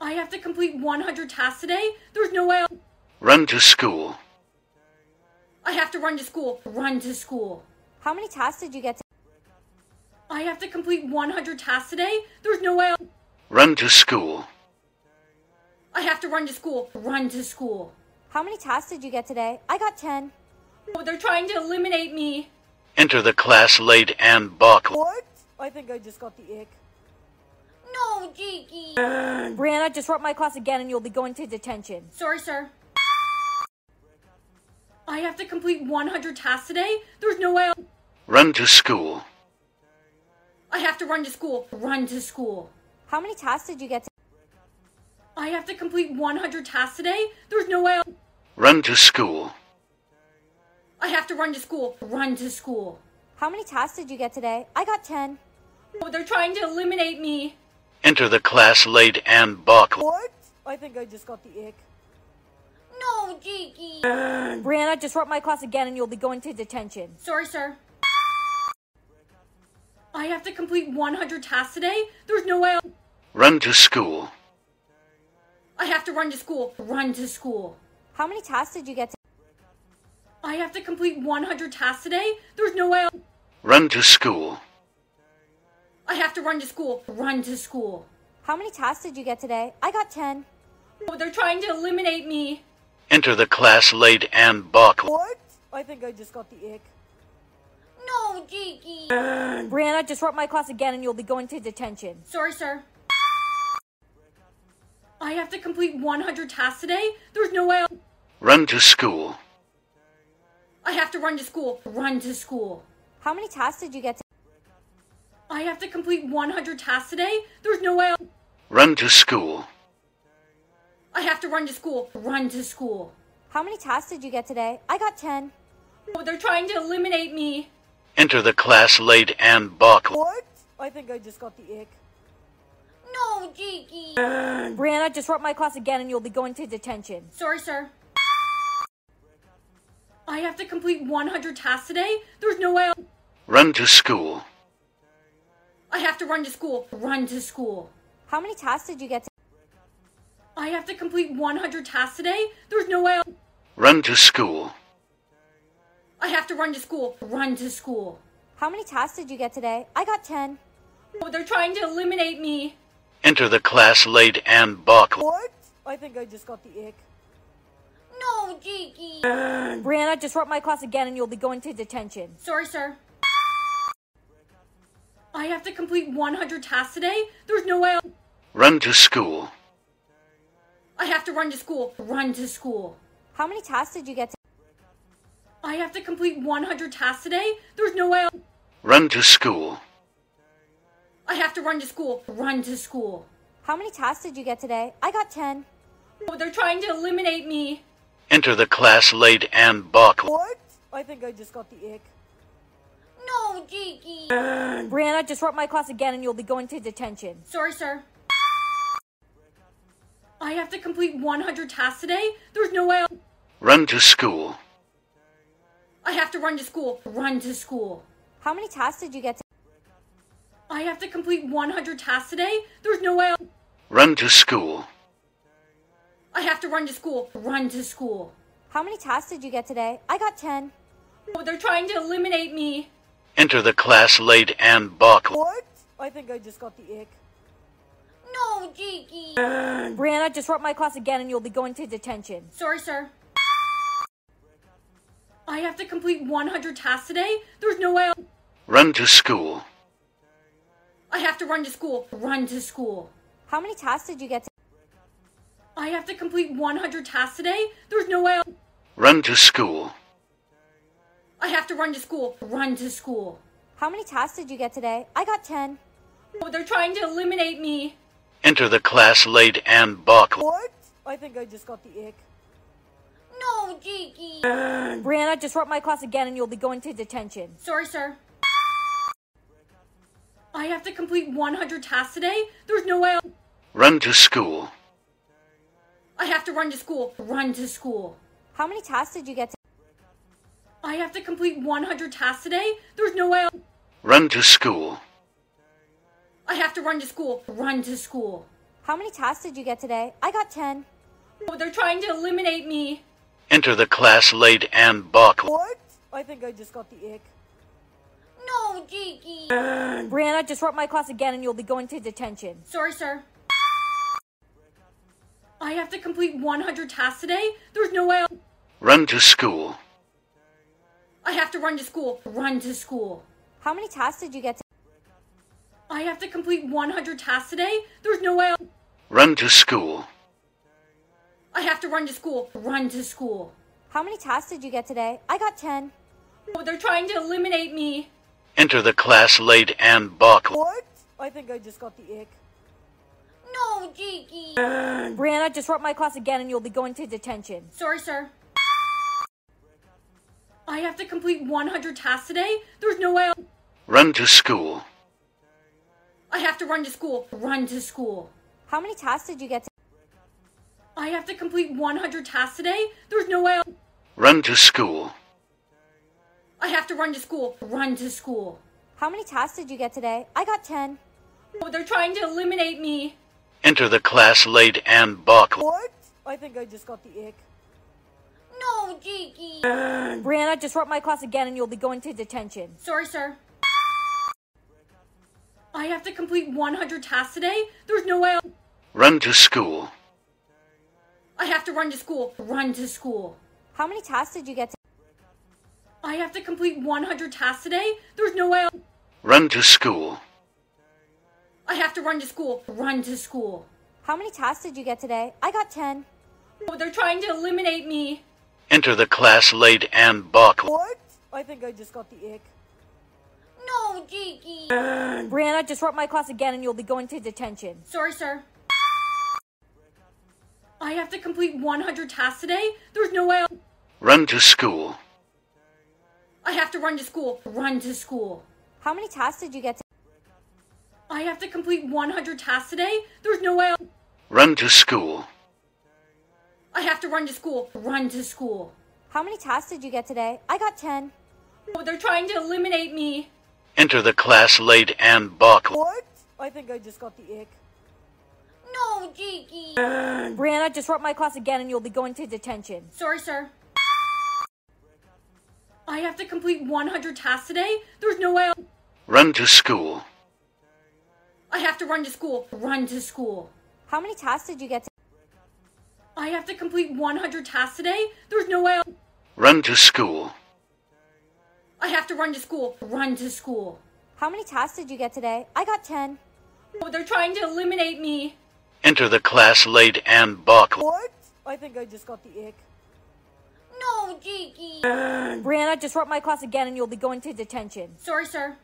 I have to complete 100 tasks today. There's no way I'll... Run to school. I have to run to school. Run to school. How many tasks did you get today? I have to complete 100 tasks today. There's no way I'll... Run to school. I have to run to school. Run to school. How many tasks did you get today? I got 10. Oh, they're trying to eliminate me. Enter the class late and buckle. What? I think I just got the ick. No, Jakey. Brianna, disrupt my class again and you'll be going to detention. Sorry, sir. I have to complete 100 tasks today. There's no way I'll... Run to school. I have to run to school. Run to school. How many tasks did you get today? I have to complete 100 tasks today. There's no way I'll... Run to school. I have to run to school. Run to school. How many tasks did you get today? I got 10. Oh, they're trying to eliminate me. Enter the class late and buckle. What? I think I just got the ick. No, Jakey. Brianna, disrupt my class again and you'll be going to detention. Sorry, sir. I have to complete 100 tasks today. There's no way I'll... Run to school. I have to run to school. Run to school. How many tasks did you get today? I have to complete 100 tasks today. There's no way I'll... Run to school. I have to run to school. Run to school. How many tasks did you get today? I got 10. Oh, they're trying to eliminate me. Enter the class late and buckle. What? I think I just got the ick. No, Jakey. Brianna, disrupt my class again and you'll be going to detention. Sorry, sir. I have to complete 100 tasks today. There's no way I'll... Run to school. I have to run to school. Run to school. How many tasks did you get today? I have to complete 100 tasks today. There's no way I'll... Run to school. I have to run to school. Run to school. How many tasks did you get today? I got 10. Oh, they're trying to eliminate me. Enter the class late and buckle. What? I think I just got the ick. No, Jakey. Brianna, disrupt my class again and you'll be going to detention. Sorry, sir. I have to complete 100 tasks today. There's no way I'll... Run to school. I have to run to school. Run to school. How many tasks did you get today? I have to complete 100 tasks today. There's no way I'll... Run to school. I have to run to school. Run to school. How many tasks did you get today? I got 10. Oh, they're trying to eliminate me. Enter the class late and buckle. What? I think I just got the ick. No, Jakey. Brianna, disrupt my class again and you'll be going to detention. Sorry, sir. I have to complete 100 tasks today. There's no way I'll... Run to school. I have to run to school. Run to school. How many tasks did you get today? I have to complete 100 tasks today. There's no way I'll... Run to school. I have to run to school. Run to school. How many tasks did you get today? I got 10. Oh, they're trying to eliminate me. Enter the class late and buckle. What? I think I just got the ick. No, Jiggy. Brianna, disrupt my class again and you'll be going to detention. Sorry, sir. I have to complete 100 tasks today? There's no way I'll... Run to school. I have to run to school. Run to school. How many tasks did you get to? I have to complete 100 tasks today? There's no way I'll... Run to school. I have to run to school. Run to school. How many tasks did you get today? I got 10. Oh, they're trying to eliminate me. Enter the class late and buckle. What? I think I just got the ick. No, Jiggy. Brianna, disrupt my class again and you'll be going to detention. Sorry, sir. I have to complete 100 tasks today? There's no way I'll... Run to school. I have to run to school. Run to school. How many tasks did you get to? I have to complete 100 tasks today? There's no way I'll... Run to school. I have to run to school. Run to school. How many tasks did you get today? I got 10. Oh, they're trying to eliminate me. Enter the class late and buckle. What? I think I just got the ick. No, Jiggy. Brianna, disrupt my class again and you'll be going to detention. Sorry, sir. I have to complete 100 tasks today? There's no way I'll... Run to school. I have to run to school. Run to school. How many tasks did you get to? I have to complete 100 tasks today? There's no way I'll... Run to school. I have to run to school. Run to school. How many tasks did you get today? I got 10. Oh, they're trying to eliminate me. Enter the class late and buckle. What? I think I just got the ick. No, Jiggy. Brianna, disrupt my class again and you'll be going to detention. Sorry, sir. I have to complete 100 tasks today? There's no way I'll... Run to school. I have to run to school. Run to school. How many tasks did you get to? I have to complete 100 tasks today? There's no way I'll... Run to school. I have to run to school. Run to school. How many tasks did you get today? I got 10. Oh, they're trying to eliminate me. Enter the class late and buckle. What? I think I just got the ick. No, Jiggy. Brianna, disrupt my class again and you'll be going to detention. Sorry, sir. I have to complete 100 tasks today? There's no way I'll... Run to school. I have to run to school. Run to school. How many tasks did you get to? I have to complete 100 tasks today? There's no way I'll... Run to school. I have to run to school. Run to school. How many tasks did you get today? I got 10. Oh, they're trying to eliminate me. Enter the class late and buckle. What? I think I just got the ick. No, Jiggy. Brianna, disrupt my class again and you'll be going to detention. Sorry, sir. I have to complete 100 tasks today? There's no way I'll... Run to school. I have to run to school. Run to school. How many tasks did you get to? I have to complete 100 tasks today? There's no way I'll... Run to school. I have to run to school. Run to school. How many tasks did you get today? I got 10. Oh, they're trying to eliminate me. Enter the class late and buckle. What? I think I just got the ick. No, Jiggy. Brianna, disrupt my class again and you'll be going to detention. Sorry, sir. I have to complete 100 tasks today? There's no way I'll... Run to school. I have to run to school. Run to school. How many tasks did you get to? I have to complete 100 tasks today? There's no way I'll... Run to school. I have to run to school. Run to school. How many tasks did you get today? I got 10. Oh, they're trying to eliminate me. Enter the class late and buckle. What? I think I just got the ick. No, Jiggy. Brianna, disrupt my class again and you'll be going to detention. Sorry, sir. I have to complete 100 tasks today? There's no way I'll... Run to school. I have to run to school. Run to school. How many tasks did you get to? I have to complete 100 tasks today? There's no way I'll... Run to school. I have to run to school. Run to school. How many tasks did you get today? I got 10. Oh, they're trying to eliminate me. Enter the class late and buckle. What? I think I just got the ick. No, Jiggy. Brianna, disrupt my class again and you'll be going to detention. Sorry, sir.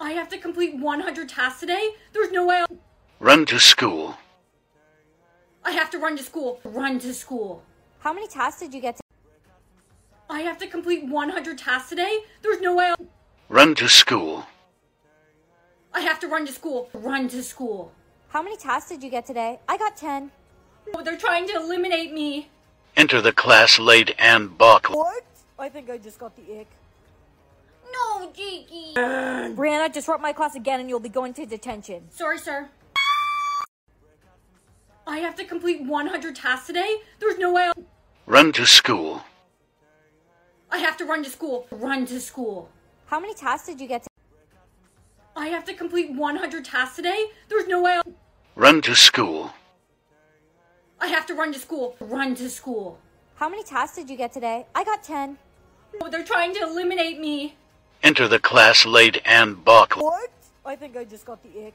I have to complete 100 tasks today? There's no way I'll... Run to school. I have to run to school. Run to school. How many tasks did you get today? I have to complete 100 tasks today? There's no way I'll... Run to school. I have to run to school. Run to school. How many tasks did you get today? I got 10. Oh, they're trying to eliminate me. Enter the class late and buck. What? I think I just got the ick. No, Jiggy. Brianna, disrupt my class again and you'll be going to detention. Sorry, sir. I have to complete 100 tasks today? There's no way I'll... Run to school. I have to run to school. Run to school. How many tasks did you get today? I have to complete 100 tasks today? There's no way I'll... Run to school. I have to run to school. Run to school. How many tasks did you get today? I got 10. Oh, they're trying to eliminate me. Enter the class late and buck. What? I think I just got the ick.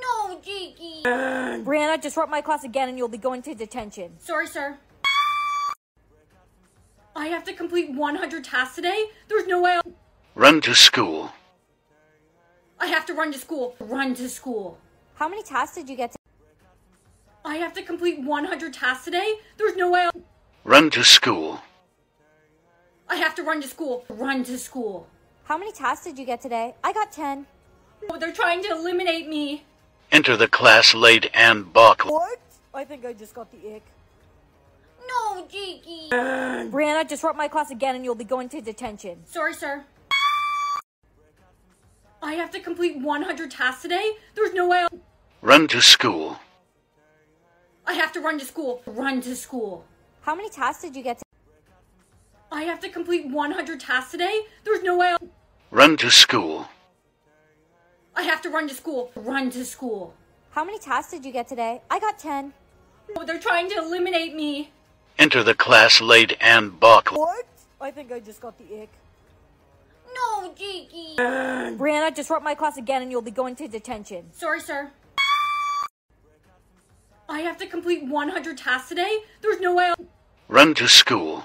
No, Jiggy. Brianna, disrupt my class again and you'll be going to detention. Sorry, sir. I have to complete 100 tasks today? There's no way I'll... Run to school. I have to run to school. Run to school. How many tasks did you get today? I have to complete 100 tasks today? There's no way I'll... Run to school. I have to run to school. Run to school. How many tasks did you get today? I got 10. Oh, they're trying to eliminate me. Enter the class late and buck. What? I think I just got the ick. No, Jiggy. Brianna, disrupt my class again and you'll be going to detention. Sorry, sir. I have to complete 100 tasks today? There's no way I'll... Run to school. I have to run to school. Run to school. How many tasks did you get today? I have to complete 100 tasks today? There's no way I'll... Run to school. I have to run to school. Run to school. How many tasks did you get today? I got 10. Oh, they're trying to eliminate me. Enter the class late and buck. What? I think I just got the ick. No, Jiggy. Brianna, disrupt my class again and you'll be going to detention. Sorry, sir. I have to complete 100 tasks today? There's no way I'll... Run to school.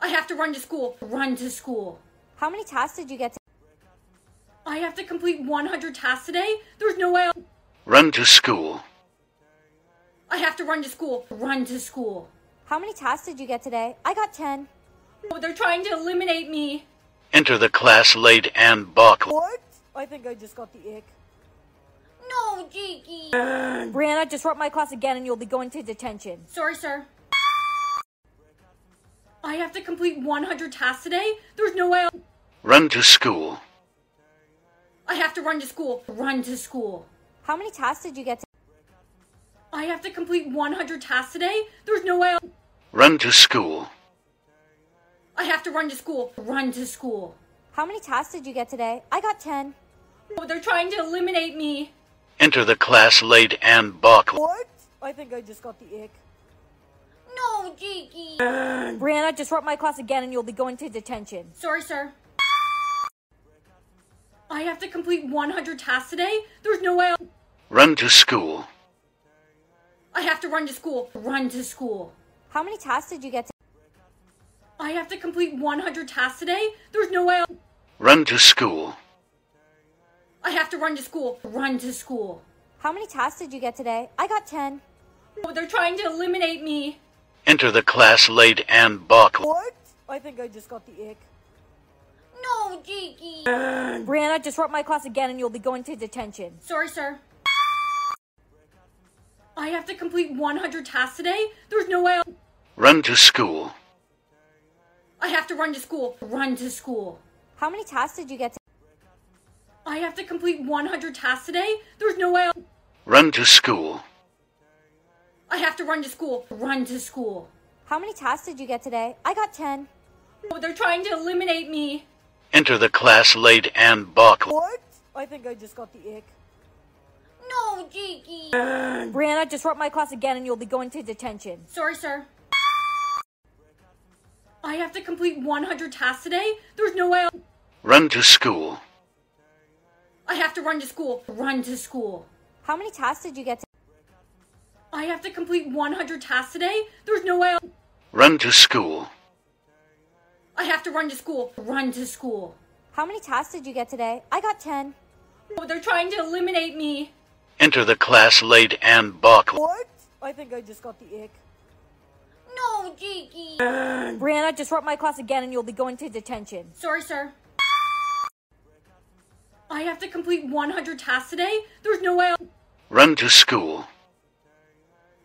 I have to run to school. Run to school. How many tasks did you get today? I have to complete 100 tasks today? There's no way I'll... Run to school. I have to run to school. Run to school. How many tasks did you get today? I got 10. Oh, they're trying to eliminate me. Enter the class late and buck. What? I think I just got the ick. No, Jiggy. Brianna, disrupt my class again and you'll be going to detention. Sorry, sir. I have to complete 100 tasks today? There's no way I'll... Run to school. I have to run to school. Run to school. How many tasks did you get today? I have to complete 100 tasks today? There's no way I'll... Run to school. I have to run to school. Run to school. How many tasks did you get today? I got 10. Oh, they're trying to eliminate me. Enter the class late and buck. What? I think I just got the ick. No, Jiggy. Brianna, disrupt my class again and you'll be going to detention. Sorry, sir. I have to complete 100 tasks today? There's no way I'll... Run to school. I have to run to school. Run to school. How many tasks did you get today? I have to complete 100 tasks today? There's no way I'll... Run to school. I have to run to school. Run to school. How many tasks did you get today? I got 10. Oh, they're trying to eliminate me. Enter the class late and buck. What? I think I just got the ick. No, Jiggy. Brianna, disrupt my class again and you'll be going to detention. Sorry, sir. I have to complete 100 tasks today? There's no way I'll... Run to school. I have to run to school. Run to school. How many tasks did you get today? I have to complete 100 tasks today? There's no way I'll... Run to school. I have to run to school. Run to school. How many tasks did you get today? I got 10. Oh, they're trying to eliminate me. Enter the class late and buck. What? I think I just got the ick. No, Jiggy. Brianna, disrupt my class again and you'll be going to detention. Sorry, sir. I have to complete 100 tasks today? There's no way I'll... Run to school. I have to run to school. Run to school. How many tasks did you get today? I have to complete 100 tasks today? There's no way I'll... Run to school. I have to run to school. Run to school. How many tasks did you get today? I got 10. Oh, they're trying to eliminate me. Enter the class late and Bach. What? I think I just got the ick. No, Jakey. Brianna, disrupt my class again and you'll be going to detention. Sorry, sir. I have to complete 100 tasks today? There's no way I'll... Run to school.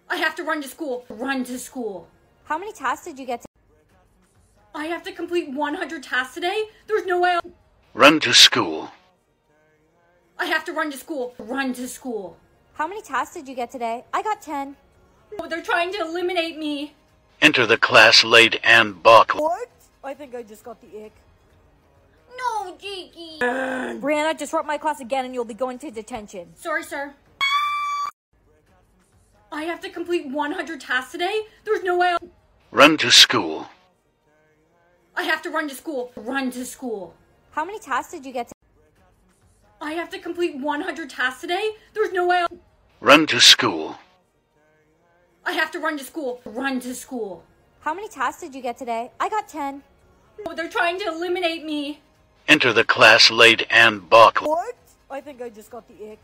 I have to run to school. Run to school. How many tasks did you get? I have to complete 100 tasks today? There's no way I'll... Run to school. I have to run to school. Run to school. How many tasks did you get today? I got 10. Oh, they're trying to eliminate me. Enter the class late and Bach. What? I think I just got the ick. No, Jakey. Brianna, disrupt my class again and you'll be going to detention. Sorry, sir. I have to complete 100 tasks today? There's no way I'll... Run to school. I have to run to school. Run to school. How many tasks did you get? I have to complete 100 tasks today? There's no way I'll... Run to school. I have to run to school. Run to school. How many tasks did you get today? I got 10. Oh, they're trying to eliminate me. Enter the class late and Bach. What? I think I just got the ick.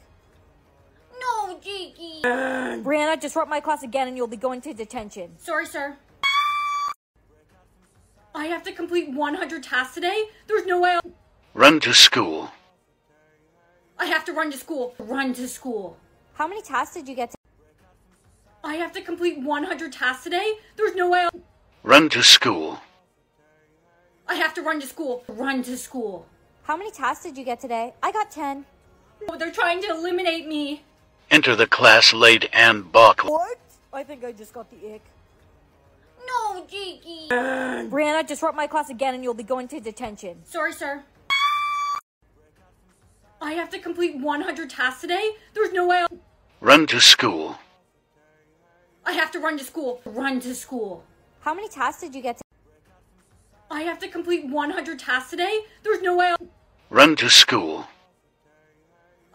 No, Jakey. Brianna, disrupt my class again and you'll be going to detention. Sorry, sir. I have to complete 100 tasks today? There's no way I'll... Run to school. I have to run to school. Run to school. How many tasks did you get? I have to complete 100 tasks today? There's no way I'll... Run to school. I have to run to school. Run to school. How many tasks did you get today? I got 10. Oh, they're trying to eliminate me. Enter the class late and Bach. What? I think I just got the ick. No, Jakey. Brianna, disrupt my class again and you'll be going to detention. Sorry, sir. I have to complete 100 tasks today? There's no way I'll... Run to school. I have to run to school. Run to school. How many tasks did you get? I have to complete 100 tasks today? There's no way I'll... Run to school.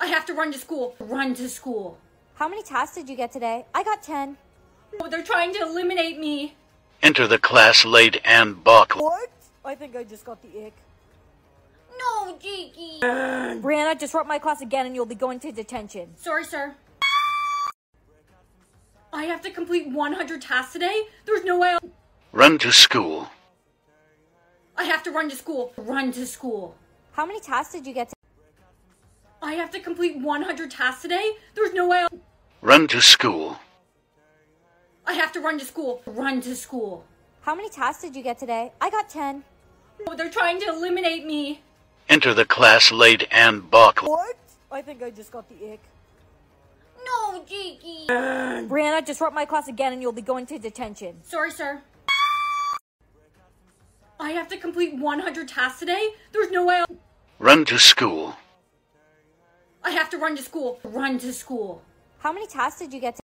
I have to run to school. Run to school. How many tasks did you get today? I got 10. Oh, they're trying to eliminate me. Enter the class late and Bach. What? I think I just got the ick. No, Jakey. Brianna, disrupt my class again and you'll be going to detention. Sorry, sir. I have to complete 100 tasks today? There's no way I'll... Run to school. I have to run to school. Run to school. How many tasks did you get? I have to complete 100 tasks today? There's no way I'll... Run to school. I have to run to school. Run to school. How many tasks did you get today? I got 10. Oh, they're trying to eliminate me. Enter the class late and Bach. What? I think I just got the ick. No, Jakey. Brianna, disrupt my class again and you'll be going to detention. Sorry, sir. I have to complete 100 tasks today? There's no way I'll... Run to school. I have to run to school. Run to school. How many tasks did you get?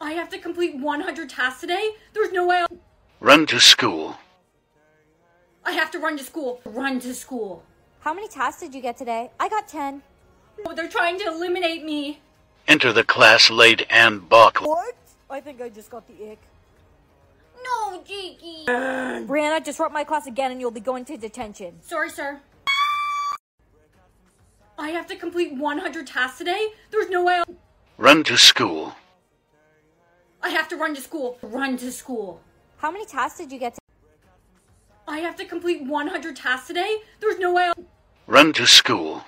I have to complete 100 tasks today? There's no way I'll... Run to school. I have to run to school. Run to school. How many tasks did you get today? I got 10. Oh, they're trying to eliminate me. Enter the class late and Bach. What? I think I just got the ick. No, Jakey. Brianna, disrupt my class again and you'll be going to detention. Sorry, sir. I have to complete 100 tasks today? There's no way I'll... Run to school. I have to run to school. Run to school. How many tasks did you get? I have to complete 100 tasks today? There's no way I'll... Run to school.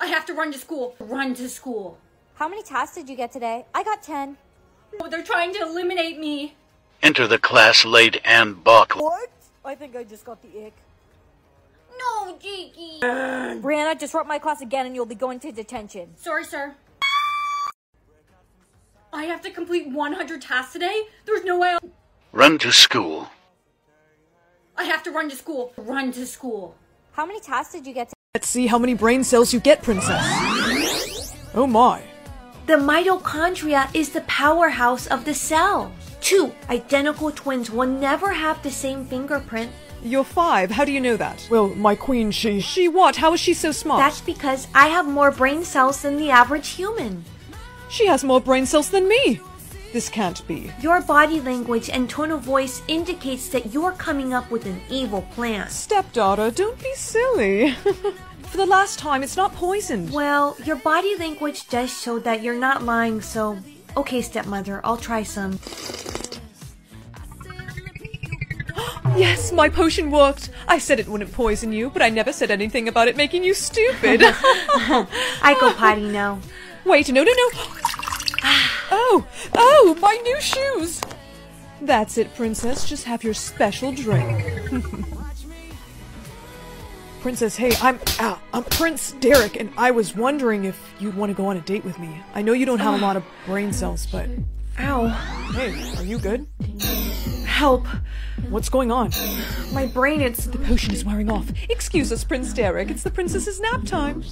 I have to run to school. Run to school. How many tasks did you get today? I got 10. Oh, they're trying to eliminate me. Enter the class late and Bach. What? I think I just got the ick. No, Jakey. Brianna, disrupt my class again and you'll be going to detention. Sorry, sir. I have to complete 100 tasks today? There's no way I'll... Run to school. I have to run to school. Run to school. How many tasks did you get? Let's see how many brain cells you get, Princess. Oh my. The mitochondria is the powerhouse of the cell. Two identical twins will never have the same fingerprint. You're five. How do you know that? Well, my queen, she. She what? How is she so smart? That's because I have more brain cells than the average human. She has more brain cells than me. This can't be. Your body language and tone of voice indicates that you're coming up with an evil plan. Stepdaughter, don't be silly. for the last time, it's not poisoned. Well, your body language does show that you're not lying, so. Okay, stepmother, I'll try some. Yes, my potion worked. I said it wouldn't poison you, but I never said anything about it making you stupid. I go potty now. Wait, no, no, no. Oh, oh, my new shoes. That's it, princess. Just have your special drink. Princess, hey, I'm uh, I'm Prince Derek, and I was wondering if you'd want to go on a date with me. I know you don't have a lot of brain cells, but Ow. hey, are you good? Help. What's going on? My brain, it's. The potion is wearing off. Excuse us, Prince Derek. It's the princess's nap time.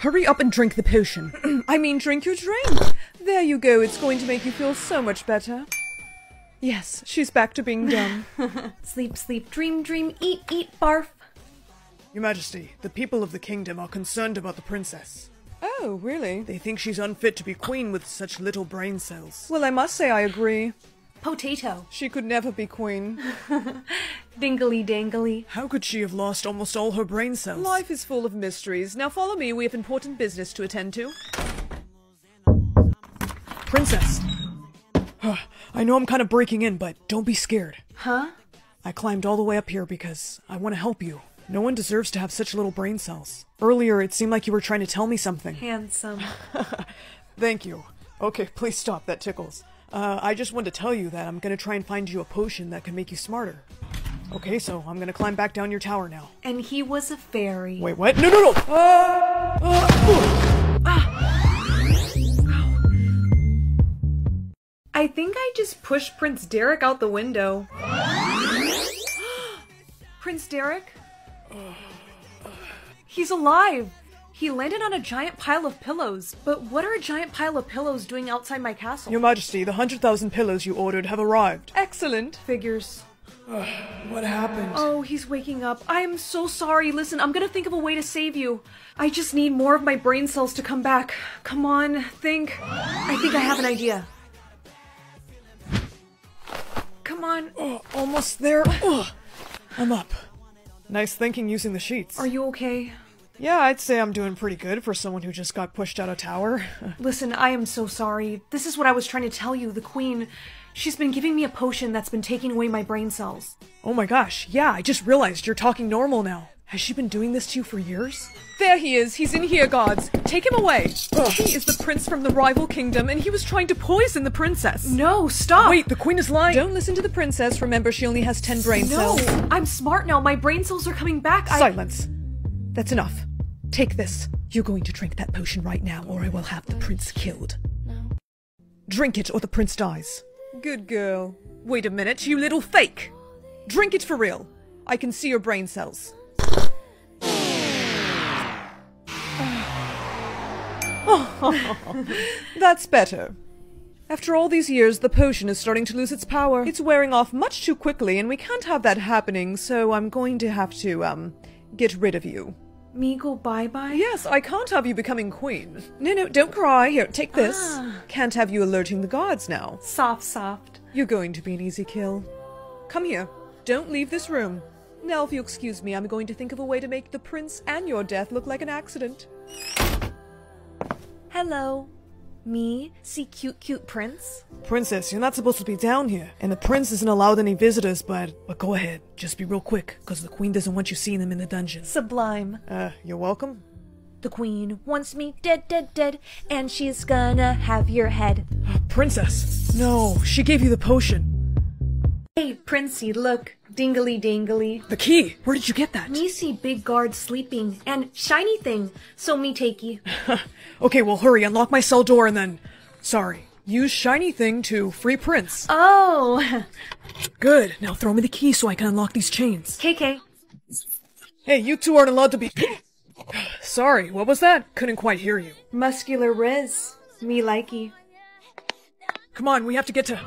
Hurry up and drink the potion. I mean, drink your drink. There you go. It's going to make you feel so much better. Yes, she's back to being dumb. Sleep, sleep, dream, dream, eat, eat, barf. Your Majesty, the people of the kingdom are concerned about the princess. oh, really? They think she's unfit to be queen with such little brain cells. Well, I must say I agree. Potato. She could never be queen. Dingly dangly. How could she have lost almost all her brain cells? Life is full of mysteries. Now follow me. We have important business to attend to. Princess! I know I'm kind of breaking in, but don't be scared. Huh? I climbed all the way up here because I want to help you. No one deserves to have such little brain cells. Earlier, it seemed like you were trying to tell me something. Handsome. Thank you. Okay, please stop. That tickles. Uh, I just wanted to tell you that I'm gonna try and find you a potion that can make you smarter. Okay, so I'm gonna climb back down your tower now. And he was a fairy. Wait, what? No, no, no! Ah! Ah! I think I just pushed Prince Derek out the window. Prince Derek? He's alive! He landed on a giant pile of pillows. But what are a giant pile of pillows doing outside my castle? Your Majesty, the hundred thousand pillows you ordered have arrived. Excellent. Figures. What happened? Oh, he's waking up. I am so sorry. Listen, I'm gonna think of a way to save you. I just need more of my brain cells to come back. Come on, think. I think I have an idea. Come on. Oh, almost there. Ugh. I'm up. Nice thinking using the sheets. Are you okay? Yeah, I'd say I'm doing pretty good for someone who just got pushed out of tower. Listen, I am so sorry. This is what I was trying to tell you. The queen, she's been giving me a potion that's been taking away my brain cells. oh my gosh, yeah, I just realized you're talking normal now. Has she been doing this to you for years? There he is. He's in here, guards. Take him away. He is the prince from the rival kingdom, and he was trying to poison the princess. No, stop. Wait, the queen is lying. Don't listen to the princess. Remember, she only has 10 brain No, cells. I'm smart now. My brain cells are coming back. I- Silence. That's enough. Take this. You're going to drink that potion right now, or I will have the prince killed. No. Drink it, or the prince dies. Good girl. Wait a minute, you little fake. Drink it for real. I can see your brain cells. That's better. After all these years, the potion is starting to lose its power. It's wearing off much too quickly, and we can't have that happening, so I'm going to have to, um, get rid of you. Me go bye bye? Yes, I can't have you becoming queen. No, no, don't cry. Here, take this. Ah. Can't have you alerting the guards now. Soft, soft. You're going to be an easy kill. Come here. Don't leave this room. Now, if you'll excuse me, I'm going to think of a way to make the prince and your death look like an accident. Hello. Me? See cute, cute prince? Princess, you're not supposed to be down here, and the prince isn't allowed any visitors, but but go ahead. Just be real quick, because the queen doesn't want you seeing him in the dungeon. Sublime. Uh, you're welcome. The queen wants me dead, dead, dead, and she's gonna have your head. Princess! No, she gave you the potion. Hey, Princey, look. Dingly dangly. The key! Where did you get that? Me see big guard sleeping, and shiny thing, so me takey. Okay, well hurry, unlock my cell door and then... Sorry. Use shiny thing to free prince. Oh! Good, now throw me the key so I can unlock these chains. KK. Hey, you two aren't allowed to be... Sorry, what was that? Couldn't quite hear you. Muscular Riz. Me likey. Come on, we have to get to...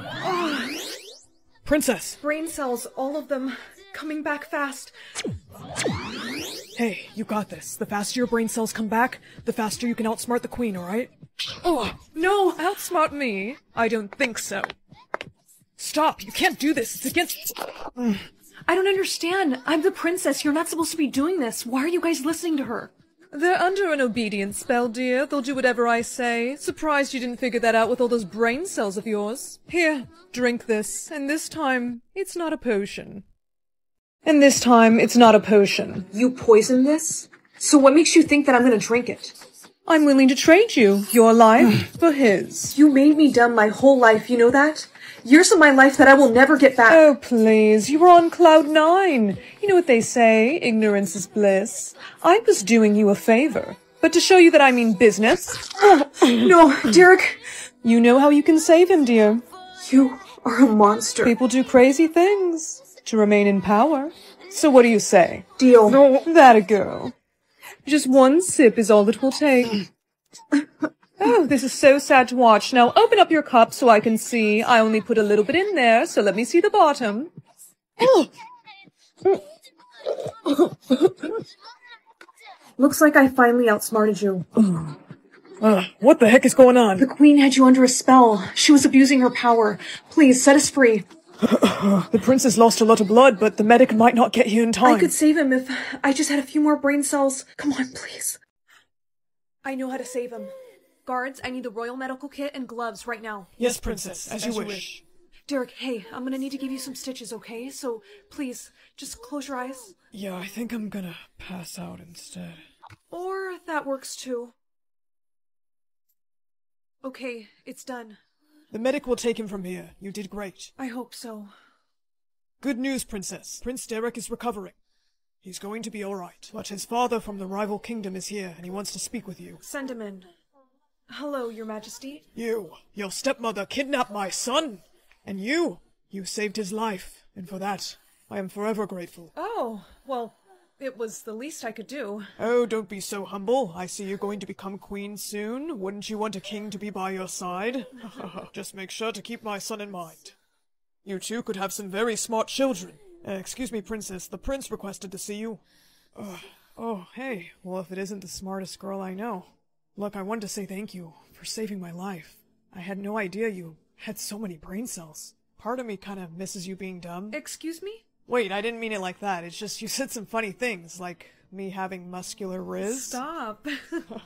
Princess! Brain cells, all of them, coming back fast. Hey, you got this. The faster your brain cells come back, the faster you can outsmart the queen, alright? Oh, No, outsmart me. I don't think so. stop! You can't do this! It's against... I don't understand. I'm the princess. You're not supposed to be doing this. Why are you guys listening to her? They're under an obedience spell, dear. They'll do whatever I say. Surprised you didn't figure that out with all those brain cells of yours. Here, drink this, and this time, it's not a potion. And this time, it's not a potion. You poisoned this? So what makes you think that I'm gonna drink it? I'm willing to trade you, your life, for his. You made me dumb my whole life, you know that? Years of my life that I will never get back. Oh, please, you were on cloud nine. You know what they say, ignorance is bliss. I was doing you a favor. But to show you that I mean business. no, Derek. You know how you can save him, dear. You are a monster. People do crazy things to remain in power. So what do you say? Deal. No, that a girl. Just one sip is all it will take. Oh, this is so sad to watch. Now open up your cup so I can see. I only put a little bit in there, so let me see the bottom. Oh. Looks like I finally outsmarted you. Uh, what the heck is going on? The queen had you under a spell. She was abusing her power. Please, set us free. the prince has lost a lot of blood, but the medic might not get here in time. I could save him if I just had a few more brain cells. Come on, please. I know how to save him. Guards, I need the royal medical kit and gloves right now. Yes, princess, as, as you, wish. wish. Derek, hey, I'm gonna need to give you some stitches, okay? So please, just close your eyes. Yeah, I think I'm gonna pass out instead. Or that works too. Okay, it's done. The medic will take him from here. You did great. I hope so. Good news, Princess. Prince Derek is recovering. He's going to be alright. But his father from the rival kingdom is here, and he wants to speak with you. Send him in. Hello, your majesty. You, your stepmother kidnapped my son! And you, you saved his life, and for that, I am forever grateful. Oh, well, it was the least I could do. Oh, don't be so humble. I see you're going to become queen soon. Wouldn't you want a king to be by your side? Just make sure to keep my son in mind. You two could have some very smart children. Uh, excuse me, princess, the prince requested to see you. Uh, oh, hey, well if it isn't the smartest girl I know. Look, I wanted to say thank you for saving my life. I had no idea you had so many brain cells. Part of me kind of misses you being dumb. Excuse me? Wait, I didn't mean it like that. It's just you said some funny things, like me having muscular riz. Stop.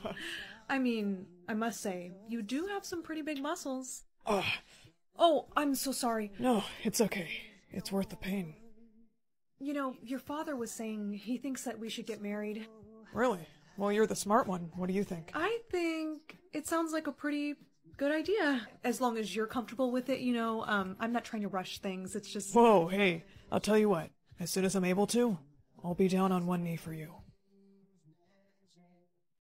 I mean, I must say, you do have some pretty big muscles. Ugh. Oh, I'm so sorry. No, it's okay. It's worth the pain. You know, your father was saying he thinks that we should get married. Really? Well, you're the smart one. What do you think? I think it sounds like a pretty good idea. As long as you're comfortable with it, you know. Um, I'm not trying to rush things. It's just. Whoa, hey. I'll tell you what. As soon as I'm able to, I'll be down on one knee for you.